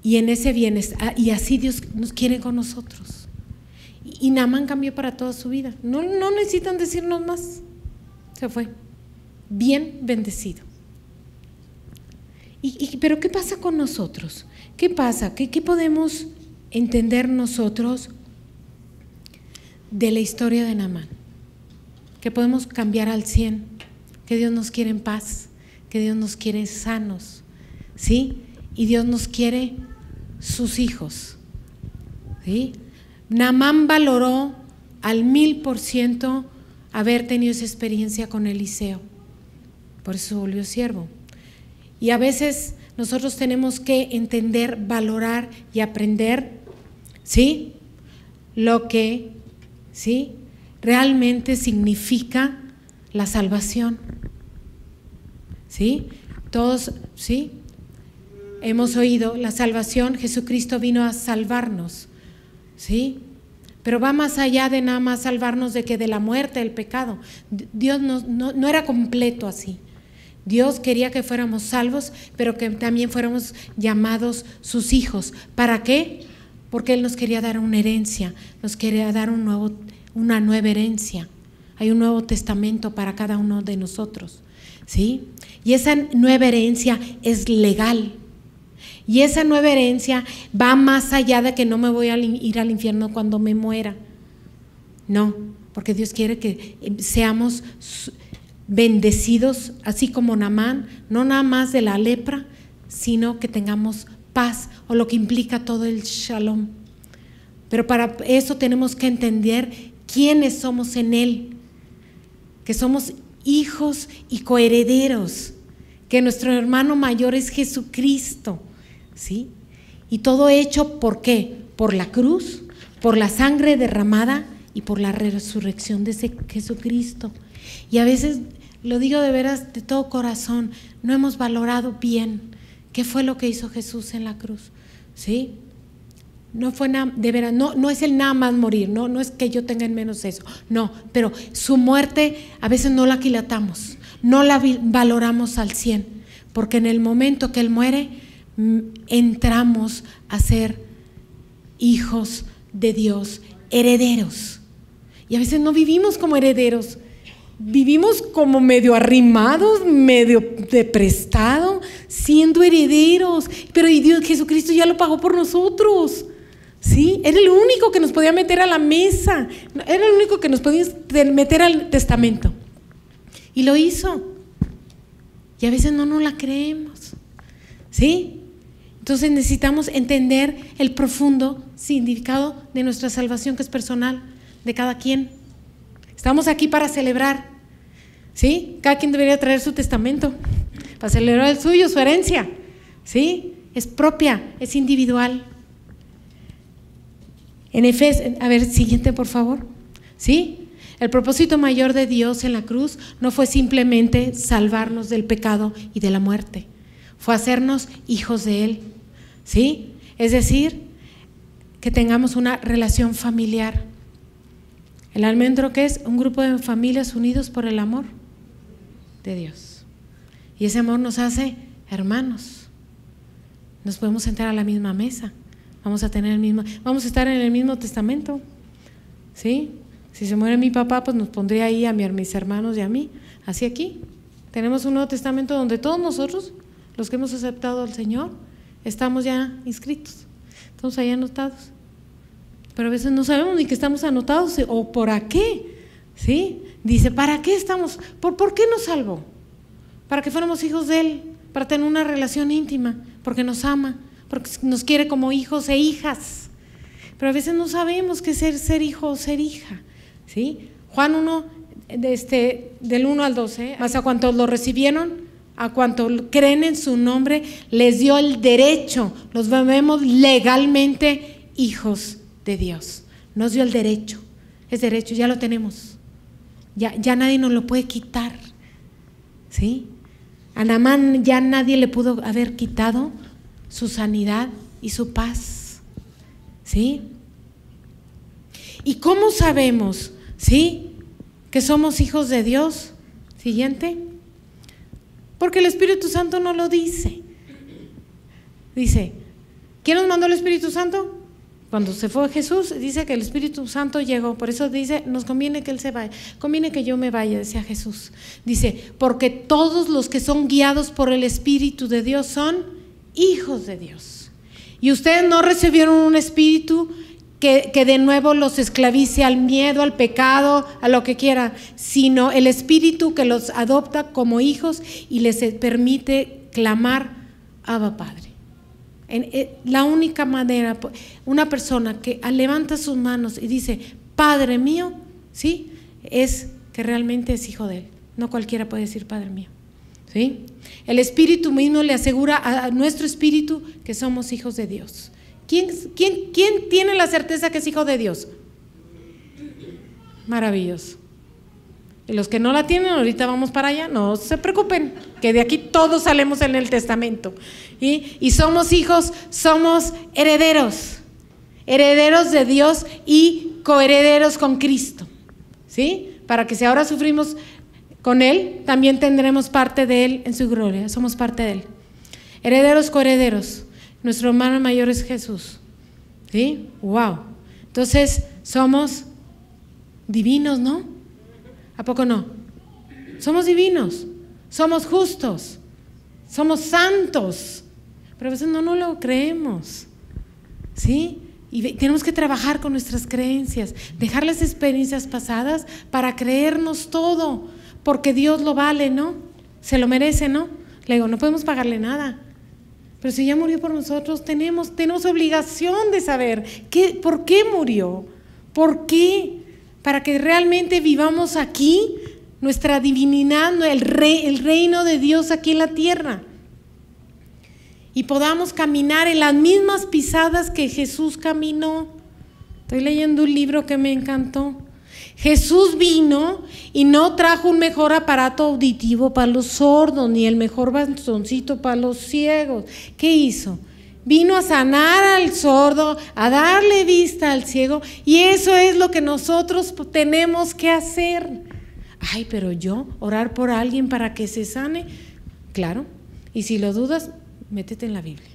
Y en ese bienestar, y así Dios nos quiere con nosotros. Y, y Namán cambió para toda su vida. No, no necesitan decirnos más. Se fue. Bien bendecido. Y, pero ¿qué pasa con nosotros? ¿Qué pasa? ¿Qué, ¿Qué podemos entender nosotros de la historia de Namán? Que podemos cambiar al 100, que Dios nos quiere en paz, que Dios nos quiere sanos, ¿sí? Y Dios nos quiere sus hijos, ¿sí? Namán valoró al mil por ciento haber tenido esa experiencia con Eliseo, por eso volvió siervo. Y a veces nosotros tenemos que entender, valorar y aprender, ¿sí? Lo que, ¿sí? Realmente significa la salvación. ¿Sí? Todos, ¿sí? Hemos oído la salvación, Jesucristo vino a salvarnos, ¿sí? pero va más allá de nada más salvarnos de que de la muerte, del pecado. Dios no, no, era completo así. Dios quería que fuéramos salvos, pero que también fuéramos llamados sus hijos. ¿Para qué? Porque Él nos quería dar una herencia, nos quería dar un nuevo, una nueva herencia. Hay un nuevo testamento para cada uno de nosotros. ¿Sí? Y esa nueva herencia es legal. Y esa nueva herencia va más allá de que no me voy a ir al infierno cuando me muera. No, porque Dios quiere que eh, seamos bendecidos, así como Namán, no nada más de la lepra, sino que tengamos paz o lo que implica todo el shalom. Pero para eso tenemos que entender quiénes somos en Él, que somos hijos y coherederos, que nuestro hermano mayor es Jesucristo, ¿sí? Y todo hecho por qué? Por la cruz, por la sangre derramada y por la resurrección de Jesucristo. Y a veces, lo digo de veras de todo corazón, no hemos valorado bien qué fue lo que hizo Jesús en la cruz, ¿sí? No fue nada, de veras, no, no es el nada más morir, no, no es que yo tenga en menos eso, no, pero su muerte a veces no la aquilatamos, no la valoramos al 100, porque en el momento que Él muere, mm, entramos a ser hijos de Dios, herederos. Y a veces no vivimos como herederos, vivimos como medio arrimados, medio de prestado, siendo herederos. Pero Dios, Jesucristo ya lo pagó por nosotros. ¿Sí? Era el único que nos podía meter a la mesa, era el único que nos podía meter al testamento. Y lo hizo. Y a veces no nos la creemos. ¿Sí? Entonces necesitamos entender el profundo significado de nuestra salvación que es personal, de cada quien. Estamos aquí para celebrar. ¿Sí? Cada quien debería traer su testamento, para celebrar el suyo, su herencia. ¿Sí? Es propia, es individual. En Efesios, a ver, siguiente por favor. ¿Sí? El propósito mayor de Dios en la cruz no fue simplemente salvarnos del pecado y de la muerte, fue hacernos hijos de Él. ¿Sí? Es decir, que tengamos una relación familiar. El almendro que es un grupo de familias unidos por el amor de Dios. Y ese amor nos hace hermanos. Nos podemos sentar a la misma mesa. Vamos a tener el mismo, vamos a estar en el mismo testamento. ¿Sí? Si se muere mi papá, pues nos pondría ahí a, mis hermanos y a mí. Así aquí. Tenemos un Nuevo Testamento donde todos nosotros, los que hemos aceptado al Señor, estamos ya inscritos. Estamos ahí anotados. Pero a veces no sabemos ni que estamos anotados o por qué. ¿Sí? Dice, ¿para qué estamos? ¿Por, ¿Por qué nos salvó? Para que fuéramos hijos de Él, para tener una relación íntima, porque nos ama porque nos quiere como hijos e hijas. Pero a veces no sabemos qué es ser, hijo o ser hija. ¿sí? Juan 1, de este, del 1 al 12, más a cuantos lo recibieron, a cuantos creen en su nombre, les dio el derecho, los vemos legalmente hijos de Dios. Nos dio el derecho, es derecho, ya lo tenemos. Ya, ya nadie nos lo puede quitar. ¿Sí? A Namán ya nadie le pudo haber quitado su sanidad y su paz. ¿Sí? ¿Y cómo sabemos, sí, que somos hijos de Dios? Siguiente. Porque el Espíritu Santo no lo dice. Dice, ¿quién nos mandó el Espíritu Santo? Cuando se fue Jesús, dice que el Espíritu Santo llegó. Por eso dice, nos conviene que Él se vaya. Conviene que yo me vaya, decía Jesús. Dice, porque todos los que son guiados por el Espíritu de Dios son hijos de Dios. Y ustedes no recibieron un espíritu que, de nuevo los esclavice al miedo, al pecado, a lo que quiera, sino el espíritu que los adopta como hijos y les permite clamar, Abba Padre. En, eh, la única manera, una persona que levanta sus manos y dice, Padre mío, ¿sí? Es que realmente es hijo de Él. No cualquiera puede decir Padre mío. ¿Sí? El Espíritu mismo le asegura a nuestro espíritu que somos hijos de Dios. ¿Quién, quién, quién tiene la certeza que es hijo de Dios? Maravilloso. Y los que no la tienen, ahorita vamos para allá, no se preocupen, que de aquí todos salemos en el testamento. Y, y somos hijos, somos herederos, herederos de Dios y coherederos con Cristo. ¿Sí? Para que si ahora sufrimos con Él, también tendremos parte de Él en su gloria. Somos parte de Él. Herederos, coherederos. Nuestro hermano mayor es Jesús. ¿Sí? ¡Wow! Entonces, somos divinos, ¿no? ¿A poco no? Somos divinos. Somos justos. Somos santos. Pero a veces no, lo creemos. ¿Sí? Y tenemos que trabajar con nuestras creencias, dejar las experiencias pasadas para creernos todo, porque Dios lo vale, ¿no? Se lo merece, ¿no? Le digo, no podemos pagarle nada. Pero si ya murió por nosotros, tenemos, tenemos obligación de saber qué, por qué murió, por qué, para que realmente vivamos aquí nuestra divinidad, el, rey, el reino de Dios aquí en la tierra y podamos caminar en las mismas pisadas que Jesús caminó. Estoy leyendo un libro que me encantó. Jesús vino y no trajo un mejor aparato auditivo para los sordos, ni el mejor bastoncito para los ciegos. ¿Qué hizo? Vino a sanar al sordo, a darle vista al ciego, y eso es lo que nosotros tenemos que hacer. Ay, pero yo, orar por alguien para que se sane, claro. Y si lo dudas, métete en la Biblia.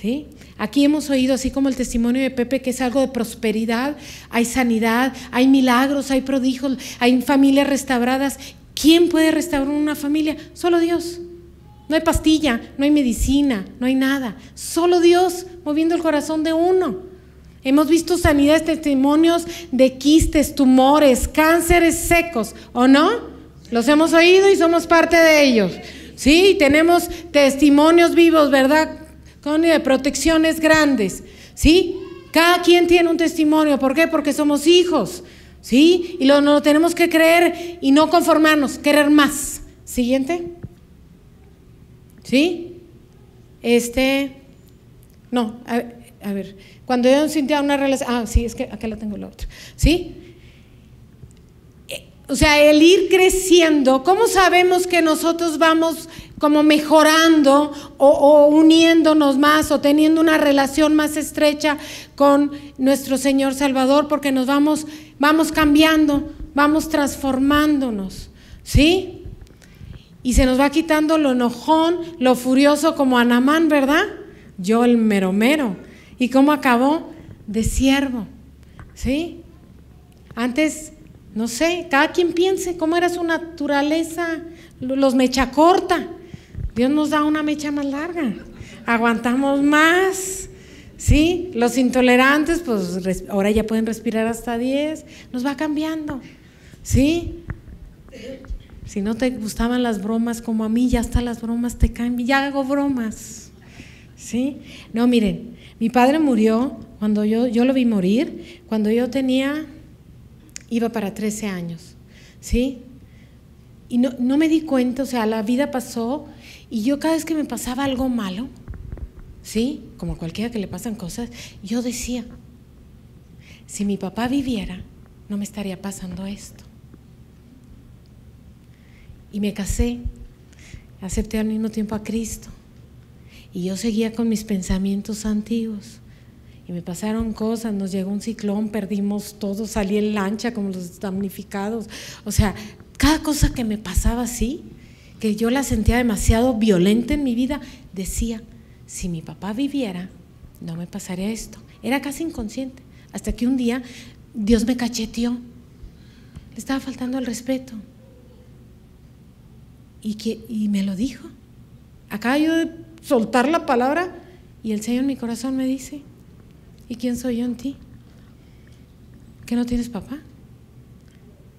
¿Sí? Aquí hemos oído, así como el testimonio de Pepe, que es algo de prosperidad, hay sanidad, hay milagros, hay prodigios, hay familias restauradas. ¿Quién puede restaurar una familia? Solo Dios. No hay pastilla, no hay medicina, no hay nada. Solo Dios moviendo el corazón de uno. Hemos visto sanidades, testimonios de quistes, tumores, cánceres secos, ¿o no? Los hemos oído y somos parte de ellos. Sí, tenemos testimonios vivos, ¿verdad? Con protecciones grandes. ¿Sí? Cada quien tiene un testimonio. ¿Por qué? Porque somos hijos. ¿Sí? Y lo, no tenemos que creer y no conformarnos, querer más. Siguiente. ¿Sí? Este. No, a, ver. Cuando yo sentía una relación. Ah, sí, es que acá la tengo la otra. ¿Sí? O sea, el ir creciendo, ¿cómo sabemos que nosotros vamos como mejorando o, uniéndonos más o teniendo una relación más estrecha con nuestro Señor Salvador? Porque nos vamos, vamos cambiando, vamos transformándonos, ¿sí? Y se nos va quitando lo enojón, lo furioso como Anamán, ¿verdad? Yo el mero mero. ¿Y cómo acabó? De siervo, ¿sí? Antes no sé, cada quien piense cómo era su naturaleza, los mecha corta. Dios nos da una mecha más larga, aguantamos más. ¿Sí? Los intolerantes, pues ahora ya pueden respirar hasta 10, nos va cambiando. ¿Sí? Si no te gustaban las bromas como a mí, ya hasta las bromas te cambian, ya hago bromas. ¿Sí? No, miren, mi padre murió cuando yo, yo lo vi morir, cuando yo tenía iba para 13 años, ¿sí? Y no, no, me di cuenta, o sea, la vida pasó y yo cada vez que me pasaba algo malo, ¿sí? Como cualquiera que le pasan cosas, yo decía, si mi papá viviera, no me estaría pasando esto. Y me casé, acepté al mismo tiempo a Cristo y yo seguía con mis pensamientos antiguos y me pasaron cosas, nos llegó un ciclón, perdimos todo, salí en lancha como los damnificados. O sea, cada cosa que me pasaba así, que yo la sentía demasiado violenta en mi vida, decía, si mi papá viviera, no me pasaría esto. Era casi inconsciente, hasta que un día Dios me cacheteó. Le estaba faltando el respeto. Y, que, y me lo dijo. Acaba yo de soltar la palabra y el Señor en mi corazón me dice, ¿Y quién soy yo en ti? ¿Que no tienes papá?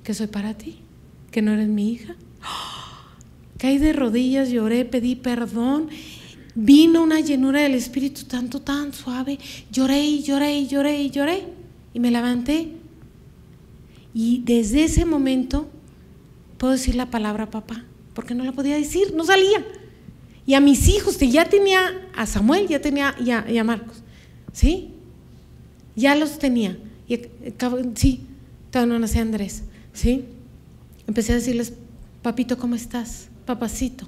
¿Que soy para ti? ¿Que no eres mi hija? Caí de rodillas, lloré, pedí perdón. Vino una llenura del Espíritu tanto, tan suave. Lloré lloré lloré lloré. Y me levanté. Y desde ese momento puedo decir la palabra papá, porque no la podía decir, no salía. Y a mis hijos, ya tenía a Samuel, ya tenía y a Marcos. ¿Sí? ya los tenía. Y, eh, sí, todavía no nací Andrés, ¿sí? Empecé a decirles, papito, ¿cómo estás? Papacito.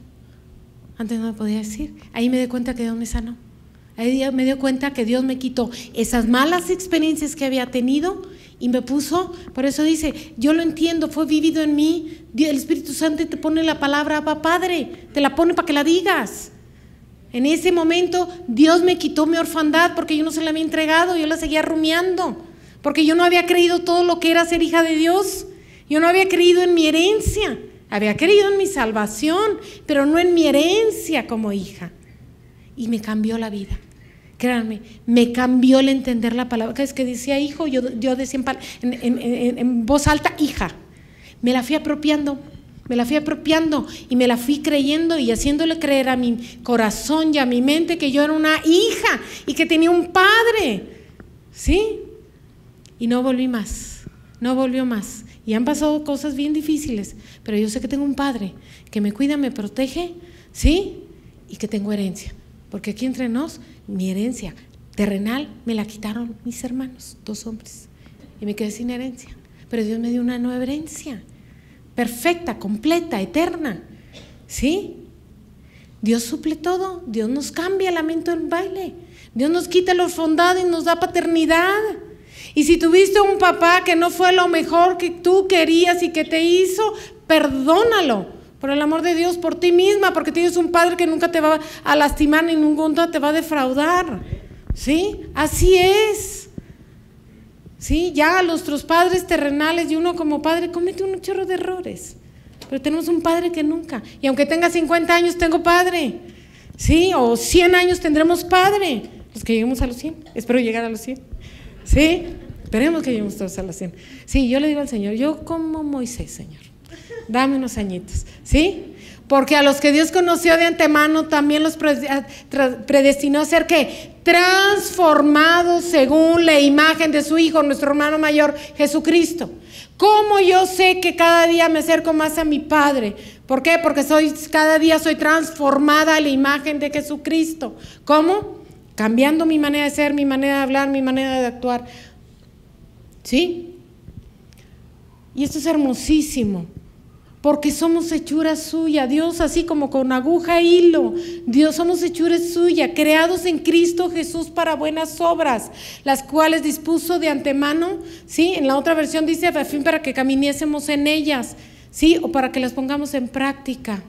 Antes no me podía decir. Ahí me di cuenta que Dios me sanó. Ahí me dio cuenta que Dios me quitó esas malas experiencias que había tenido y me puso, por eso dice, yo lo entiendo, fue vivido en mí, el Espíritu Santo te pone la palabra, va Padre, te la pone para que la digas. En ese momento Dios me quitó mi orfandad porque yo no se la había entregado, yo la seguía rumiando, porque yo no había creído todo lo que era ser hija de Dios, yo no había creído en mi herencia, había creído en mi salvación, pero no en mi herencia como hija. Y me cambió la vida. Créanme, me cambió el entender la palabra. Cada vez que decía hijo, yo, yo decía en voz alta, hija. Me la fui apropiando me la fui apropiando y me la fui creyendo y haciéndole creer a mi corazón y a mi mente que yo era una hija y que tenía un padre. ¿Sí? Y no volví más, no volvió más. Y han pasado cosas bien difíciles, pero yo sé que tengo un padre que me cuida, me protege, ¿sí? Y que tengo herencia. Porque aquí entre nos, mi herencia terrenal me la quitaron mis hermanos, dos hombres. Y me quedé sin herencia. Pero Dios me dio una nueva herencia perfecta, completa, eterna. ¿Sí? Dios suple todo, Dios nos cambia el lamento en baile, Dios nos quita la orfandad y nos da paternidad. Y si tuviste un papá que no fue lo mejor que tú querías y que te hizo, perdónalo. Por el amor de Dios, por ti misma, porque tienes un padre que nunca te va a lastimar ni nunca te va a defraudar. ¿Sí? Así es. Sí, ya nuestros padres terrenales y uno como padre comete un chorro de errores. Pero tenemos un padre que nunca. Y aunque tenga 50 años, tengo padre. Sí, o 100 años tendremos padre. Los que lleguemos a los 100. Espero llegar a los 100. Sí, esperemos que lleguemos todos a 100. Sí, yo le digo al Señor, yo como Moisés, Señor. Dame unos añitos. ¿Sí? Porque a los que Dios conoció de antemano también los predestinó a ser que transformados según la imagen de su Hijo, nuestro hermano mayor, Jesucristo. ¿Cómo yo sé que cada día me acerco más a mi Padre? ¿Por qué? Porque soy, cada día soy transformada a la imagen de Jesucristo. ¿Cómo? Cambiando mi manera de ser, mi manera de hablar, mi manera de actuar. ¿Sí? Y esto es hermosísimo porque somos hechura suya, Dios así como con aguja e hilo, Dios somos hechura suya, creados en Cristo Jesús para buenas obras, las cuales dispuso de antemano, ¿sí? En la otra versión dice, a fin para que caminésemos en ellas, ¿sí? O para que las pongamos en práctica.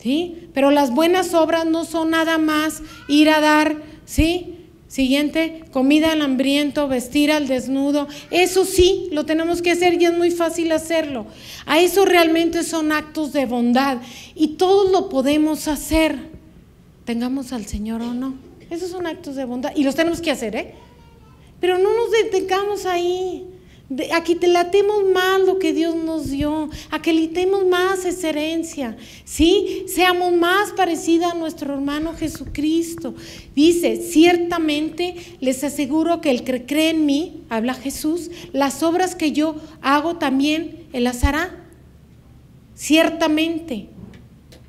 ¿Sí? Pero las buenas obras no son nada más ir a dar, ¿sí? Siguiente, comida al hambriento, vestir al desnudo. Eso sí, lo tenemos que hacer y es muy fácil hacerlo. A eso realmente son actos de bondad y todos lo podemos hacer, tengamos al Señor o no. Esos son actos de bondad y los tenemos que hacer, ¿eh? Pero no nos detengamos ahí a que latemos más lo que Dios nos dio, a que litemos más esa herencia, ¿sí? Seamos más parecidos a nuestro hermano Jesucristo. Dice, ciertamente les aseguro que el que cree en mí, habla Jesús, las obras que yo hago también Él las hará. Ciertamente,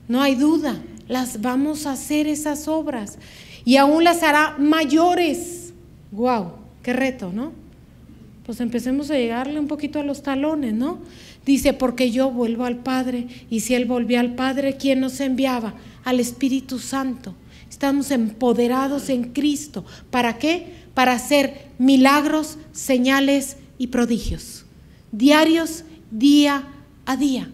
no hay duda, las vamos a hacer esas obras y aún las hará mayores. ¡Wow! ¡Qué reto, ¿no? Pues empecemos a llegarle un poquito a los talones, ¿no? Dice, porque yo vuelvo al Padre, y si Él volvió al Padre, ¿quién nos enviaba? Al Espíritu Santo. Estamos empoderados en Cristo. ¿Para qué? Para hacer milagros, señales y prodigios. Diarios, día a día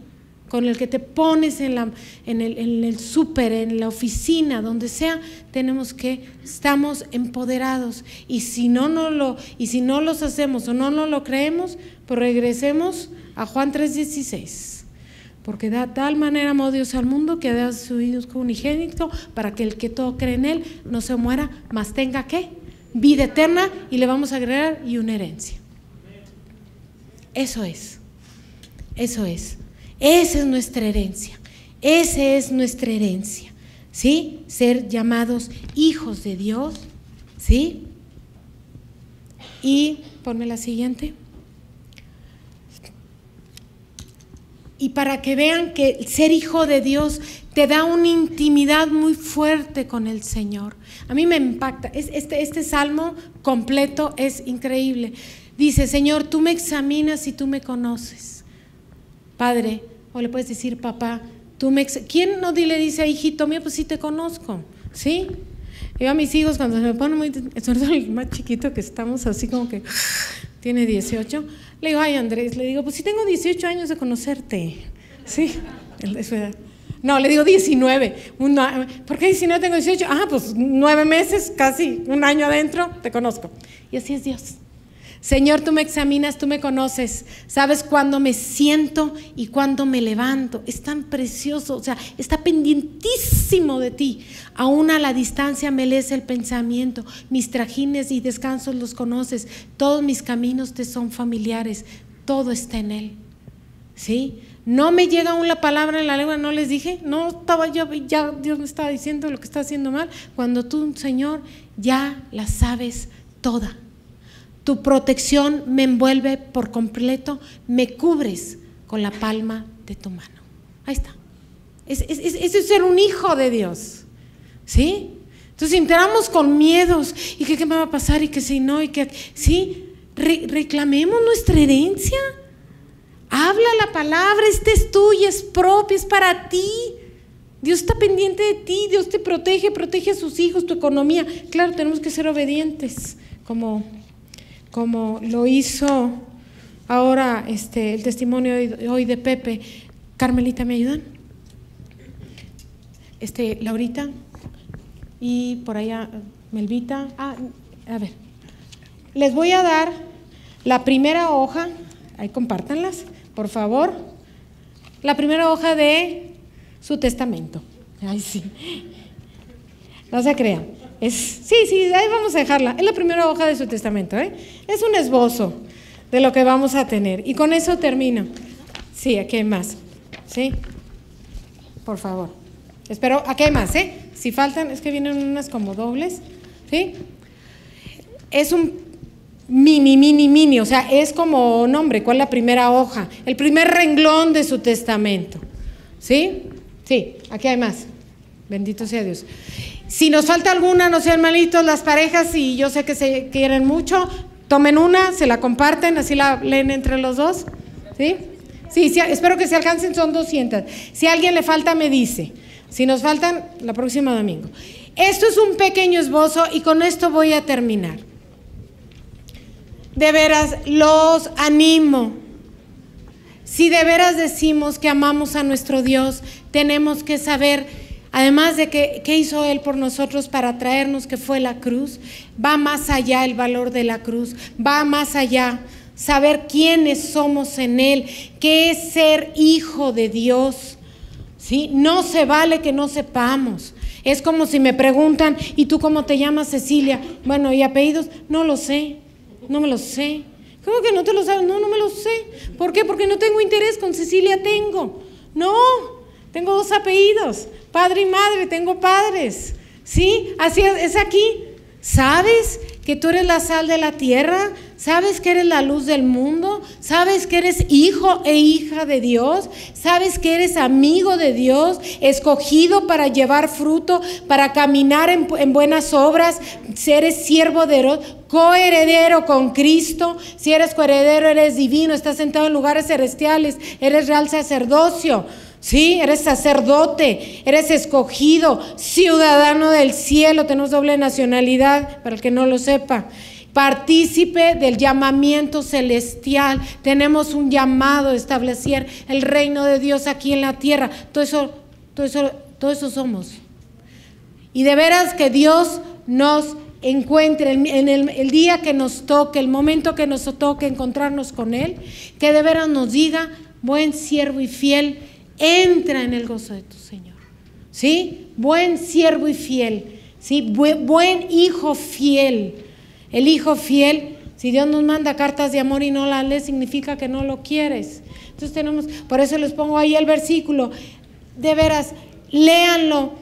con el que te pones en, la, en el, en el súper, en la oficina, donde sea, tenemos que, estamos empoderados. Y si no, no lo, y si no los hacemos o no, no lo creemos, pues regresemos a Juan 3:16. Porque da tal manera amó Dios al mundo que dado su Hijo unigénito para que el que todo cree en Él no se muera, mas tenga que vida eterna y le vamos a agregar y una herencia. Eso es. Eso es. Esa es nuestra herencia. Esa es nuestra herencia. ¿Sí? Ser llamados hijos de Dios. ¿Sí? Y ponme la siguiente. Y para que vean que ser hijo de Dios te da una intimidad muy fuerte con el Señor. A mí me impacta. Este, este salmo completo es increíble. Dice, Señor, tú me examinas y tú me conoces. Padre, o le puedes decir, papá, tú me... ¿Quién no le dice, hijito mío, pues sí te conozco? ¿Sí? Yo a mis hijos cuando se me ponen muy, sobre todo el más chiquito que estamos así como que tiene 18, le digo, ay Andrés, le digo, pues si tengo 18 años de conocerte, ¿sí? Es su edad. No, le digo 19. ¿Por qué 19 tengo 18? Ah, pues nueve meses, casi un año adentro, te conozco. Y así es Dios. Señor, tú me examinas, tú me conoces, sabes cuándo me siento y cuándo me levanto. Es tan precioso, o sea, está pendientísimo de ti. Aún a la distancia me lees el pensamiento, mis trajines y descansos los conoces, todos mis caminos te son familiares, todo está en Él. ¿Sí? No me llega aún la palabra en la lengua, no les dije, no estaba yo, ya Dios me estaba diciendo lo que está haciendo mal, cuando tú, Señor, ya la sabes toda. Tu protección me envuelve por completo, me cubres con la palma de tu mano. Ahí está. Eso es, ser un hijo de Dios. ¿Sí? Entonces, entramos con miedos y que qué me va a pasar y que si no y que sí, reclamemos nuestra herencia. Habla la palabra, esta es tuya, es propia, es para ti. Dios está pendiente de ti, Dios te protege, protege a sus hijos, tu economía. Claro, tenemos que ser obedientes, como como lo hizo ahora este, el testimonio hoy de Pepe. Carmelita, ¿me ayudan? Este, Laurita y por allá Melvita. Ah, a ver, les voy a dar la primera hoja, ahí compártanlas, por favor. La primera hoja de su testamento. Ay, sí. No se crean. Sí, sí, ahí vamos a dejarla. Es la primera hoja de su testamento. ¿eh? Es un esbozo de lo que vamos a tener. Y con eso termino. Sí, aquí hay más. ¿Sí? Por favor. Espero, aquí hay más, ¿eh? Si faltan, es que vienen unas como dobles. ¿Sí? Es un mini, mini, mini. O sea, es como nombre. ¿Cuál es la primera hoja? El primer renglón de su testamento. ¿Sí? Sí, aquí hay más. Bendito sea Dios. Si nos falta alguna, no sean malitos las parejas y yo sé que se quieren mucho, tomen una, se la comparten, así la leen entre los dos. ¿Sí? Sí, espero que se alcancen, son 200. Si a alguien le falta, me dice. Si nos faltan, la próxima domingo. Esto es un pequeño esbozo y con esto voy a terminar. De veras, los animo. Si de veras decimos que amamos a nuestro Dios, tenemos que saber Además de que, ¿qué hizo Él por nosotros para traernos que fue la cruz? Va más allá el valor de la cruz, va más allá saber quiénes somos en Él, qué es ser hijo de Dios. ¿Sí? No se vale que no sepamos. Es como si me preguntan, ¿y tú cómo te llamas Cecilia? Bueno, ¿y apellidos? No lo sé, no me lo sé. ¿Cómo que no te lo sabes? No, no me lo sé. ¿Por qué? Porque no tengo interés, con Cecilia tengo. No, tengo dos apellidos. Padre y madre, tengo padres. ¿Sí? Así es, aquí. ¿Sabes que tú eres la sal de la tierra? ¿Sabes que eres la luz del mundo? ¿Sabes que eres hijo e hija de Dios? ¿Sabes que eres amigo de Dios? Escogido para llevar fruto, para caminar en, en buenas obras. Si eres siervo de Dios, coheredero con Cristo. Si eres coheredero, eres divino. Estás sentado en lugares celestiales. Eres real sacerdocio. Sí, eres sacerdote, eres escogido, ciudadano del cielo, tenemos doble nacionalidad, para el que no lo sepa. Partícipe del llamamiento celestial. Tenemos un llamado a establecer el reino de Dios aquí en la tierra. Todo eso, todo eso, todo eso somos. Y de veras que Dios nos encuentre en el, el, día que nos toque, el momento que nos toque encontrarnos con Él, que de veras nos diga, buen siervo y fiel entra en el gozo de tu Señor. ¿Sí? Buen siervo y fiel. ¿Sí? Buen, hijo fiel. El hijo fiel, si Dios nos manda cartas de amor y no las lees, significa que no lo quieres. Entonces tenemos, por eso les pongo ahí el versículo. De veras, léanlo.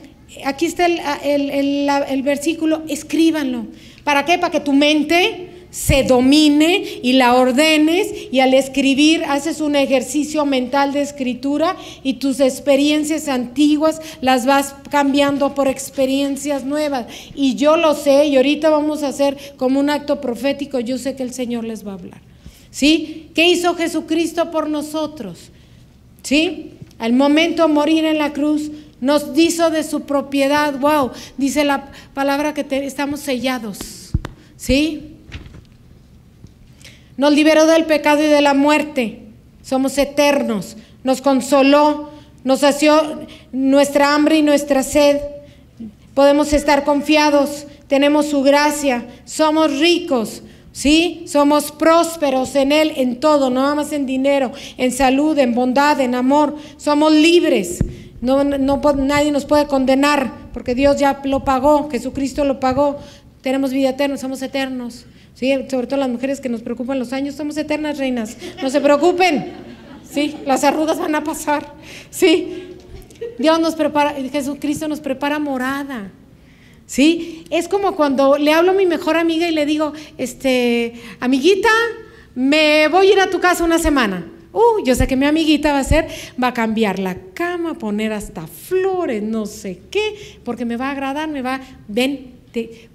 Aquí está el, el versículo, escríbanlo. ¿Para qué? Para que tu mente se domine y la ordenes y al escribir haces un ejercicio mental de escritura y tus experiencias antiguas las vas cambiando por experiencias nuevas. Y yo lo sé y ahorita vamos a hacer como un acto profético, yo sé que el Señor les va a hablar. ¿Sí? ¿Qué hizo Jesucristo por nosotros? ¿Sí? Al momento de morir en la cruz, Nos hizo de su propiedad. Wow, dice la palabra que estamos sellados. ¿Sí? Nos liberó del pecado y de la muerte. Somos eternos. Nos consoló, nos sació nuestra hambre y nuestra sed. Podemos estar confiados, tenemos su gracia, somos ricos, ¿sí? Somos prósperos en Él, en todo, no nada más en dinero, en salud, en bondad, en amor. Somos libres. No, no, nadie nos puede condenar porque Dios ya lo pagó, Jesucristo lo pagó. Tenemos vida eterna, somos eternos. ¿Sí? Sobre todo las mujeres que nos preocupan los años, somos eternas reinas. No se preocupen. ¿sí? Las arrugas van a pasar. ¿sí? Dios nos prepara, Jesucristo nos prepara morada. ¿Sí? Es como cuando le hablo a mi mejor amiga y le digo, este, amiguita, me voy a ir a tu casa una semana. Uh, yo sé que mi amiguita va a hacer, va a cambiar la cama, poner hasta flores, no sé qué, porque me va a agradar, me va, ven,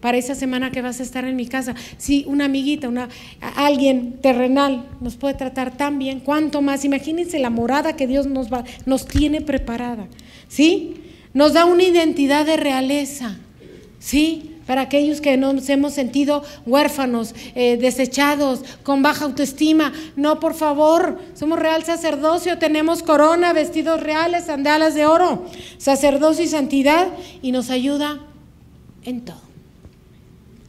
para esa semana que vas a estar en mi casa. Si una amiguita, una, alguien terrenal nos puede tratar tan bien, cuánto más. Imagínense la morada que Dios nos, va, nos tiene preparada. ¿Sí? Nos da una identidad de realeza. ¿Sí? Para aquellos que nos hemos sentido huérfanos, eh, desechados, con baja autoestima. No, por favor, somos real sacerdocio, tenemos corona, vestidos reales, sandalias de oro, sacerdocio y santidad, y nos ayuda en todo.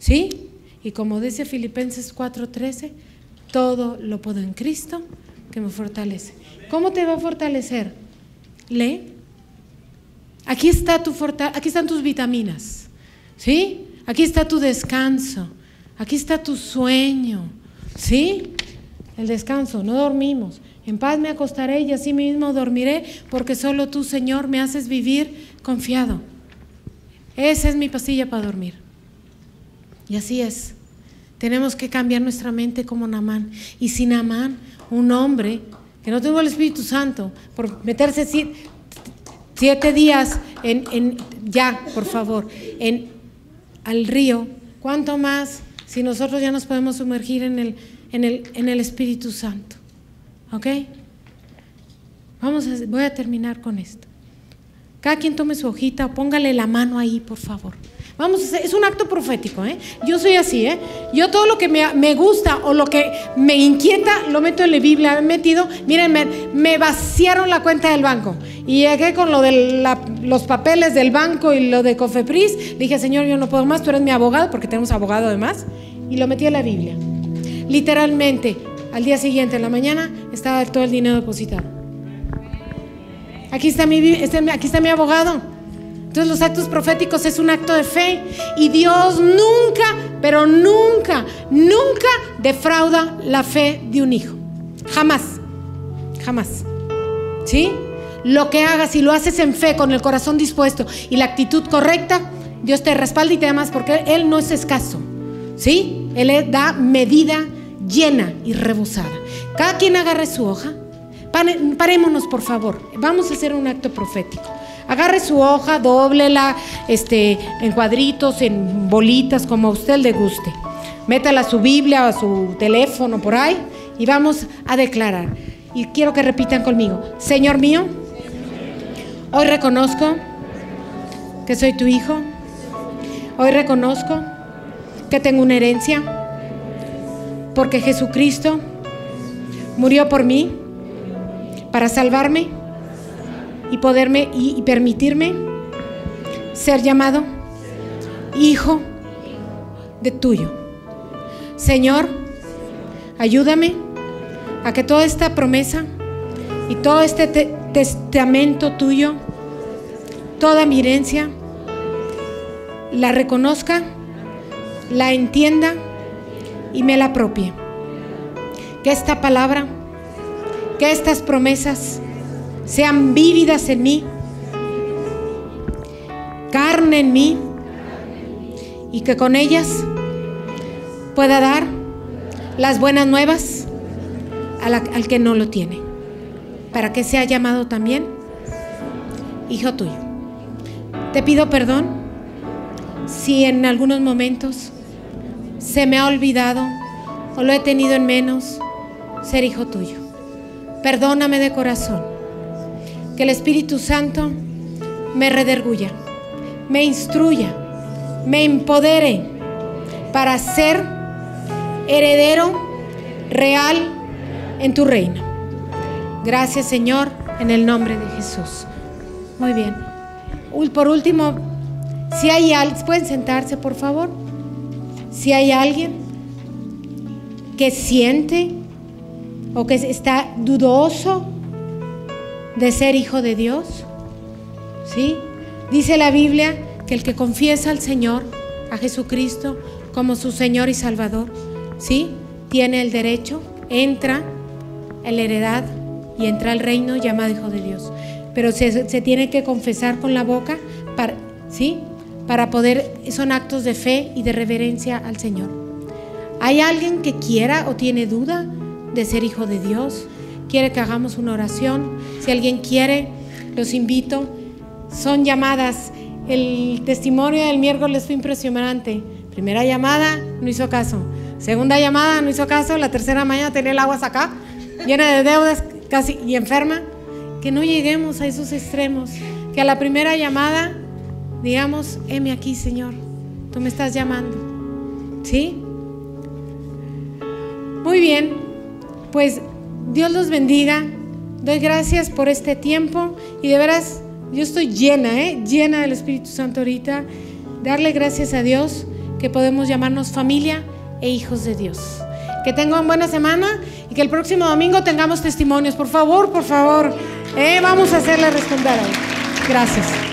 ¿Sí? Y como dice Filipenses 4:13, todo lo puedo en Cristo que me fortalece. ¿Cómo te va a fortalecer? Lee. Aquí, está tu aquí están tus vitaminas. ¿Sí? Aquí está tu descanso. Aquí está tu sueño. ¿Sí? El descanso, no dormimos. En paz me acostaré y así mismo dormiré, porque solo tú, Señor, me haces vivir confiado. Esa es mi pastilla para dormir. Y así es. Tenemos que cambiar nuestra mente como Namán. Y si Namán, un hombre que no tuvo el Espíritu Santo, por meterse siete, días en, ya, por favor, en, al río, ¿cuánto más si nosotros ya nos podemos sumergir en el, en el, en el Espíritu Santo? ¿Ok? Vamos a, voy a terminar con esto. Cada quien tome su hojita póngale la mano ahí, por favor. Vamos es un acto profético, ¿eh? Yo soy así, ¿eh? Yo todo lo que me, gusta o lo que me inquieta lo meto en la Biblia. He metido, miren, me, vaciaron la cuenta del banco y llegué con lo de los papeles del banco y lo de Cofepris. Dije, Señor, yo no puedo más, tú eres mi abogado, porque tenemos abogado además. Y lo metí en la Biblia. Literalmente, al día siguiente, en la mañana, estaba todo el dinero depositado. Aquí está mi, este, aquí está mi abogado. Entonces los actos proféticos es un acto de fe y Dios nunca, pero nunca, nunca defrauda la fe de un hijo. Jamás, jamás. ¿Sí? Lo que hagas, si lo haces en fe, con el corazón dispuesto y la actitud correcta, Dios te respalda y te da más porque Él no es escaso. ¿Sí? Él da medida llena y rebosada. Cada quien agarre su hoja. Parémonos, por favor. Vamos a hacer un acto profético. Agarre su hoja, doblela este, en cuadritos, en bolitas, como a usted le guste. Métala a su Biblia, a su teléfono, por ahí, y vamos a declarar. Y quiero que repitan conmigo. Señor mío, hoy reconozco que soy tu hijo. Hoy reconozco que tengo una herencia. Porque Jesucristo murió por mí para salvarme y poderme y, permitirme ser llamado hijo de tuyo. Señor, ayúdame a que toda esta promesa y todo este testamento tuyo, toda mi herencia, la reconozca, la entienda y me la apropie. Que esta palabra, que estas promesas sean vívidas en mí, carne en mí, y que con ellas pueda dar las buenas nuevas al que no lo tiene, para que sea llamado también hijo tuyo. Te pido perdón si en algunos momentos se me ha olvidado o lo he tenido en menos ser hijo tuyo. Perdóname de corazón que el Espíritu Santo me rederguya, me instruya, me empodere para ser heredero real en tu reino. Gracias Señor, en el nombre de Jesús. Muy bien. Por último, si hay alguien, pueden sentarse por favor. Si hay alguien que siente o que está dudoso de ser hijo de Dios, ¿sí? Dice la Biblia que el que confiesa al Señor, a Jesucristo, como su Señor y Salvador, ¿sí? Tiene el derecho, entra en la heredad y entra al reino llamado Hijo de Dios. Pero se, se tiene que confesar con la boca, para, ¿sí? Para poder, son actos de fe y de reverencia al Señor. ¿Hay alguien que quiera o tiene duda de ser hijo de Dios? ¿Quiere que hagamos una oración? Si alguien quiere, los invito. Son llamadas. El testimonio del miércoles fue impresionante. Primera llamada, no hizo caso. Segunda llamada, no hizo caso. La tercera mañana tenía el agua acá, llena de deudas casi y enferma. Que no lleguemos a esos extremos. Que a la primera llamada digamos, heme aquí, Señor. Tú me estás llamando. ¿Sí? Muy bien. Pues Dios los bendiga. Doy gracias por este tiempo y de veras yo estoy llena, ¿eh? llena del Espíritu Santo ahorita. Darle gracias a Dios que podemos llamarnos familia e hijos de Dios. Que tengan buena semana y que el próximo domingo tengamos testimonios. Por favor, por favor, ¿eh? vamos a hacerle responder. Gracias.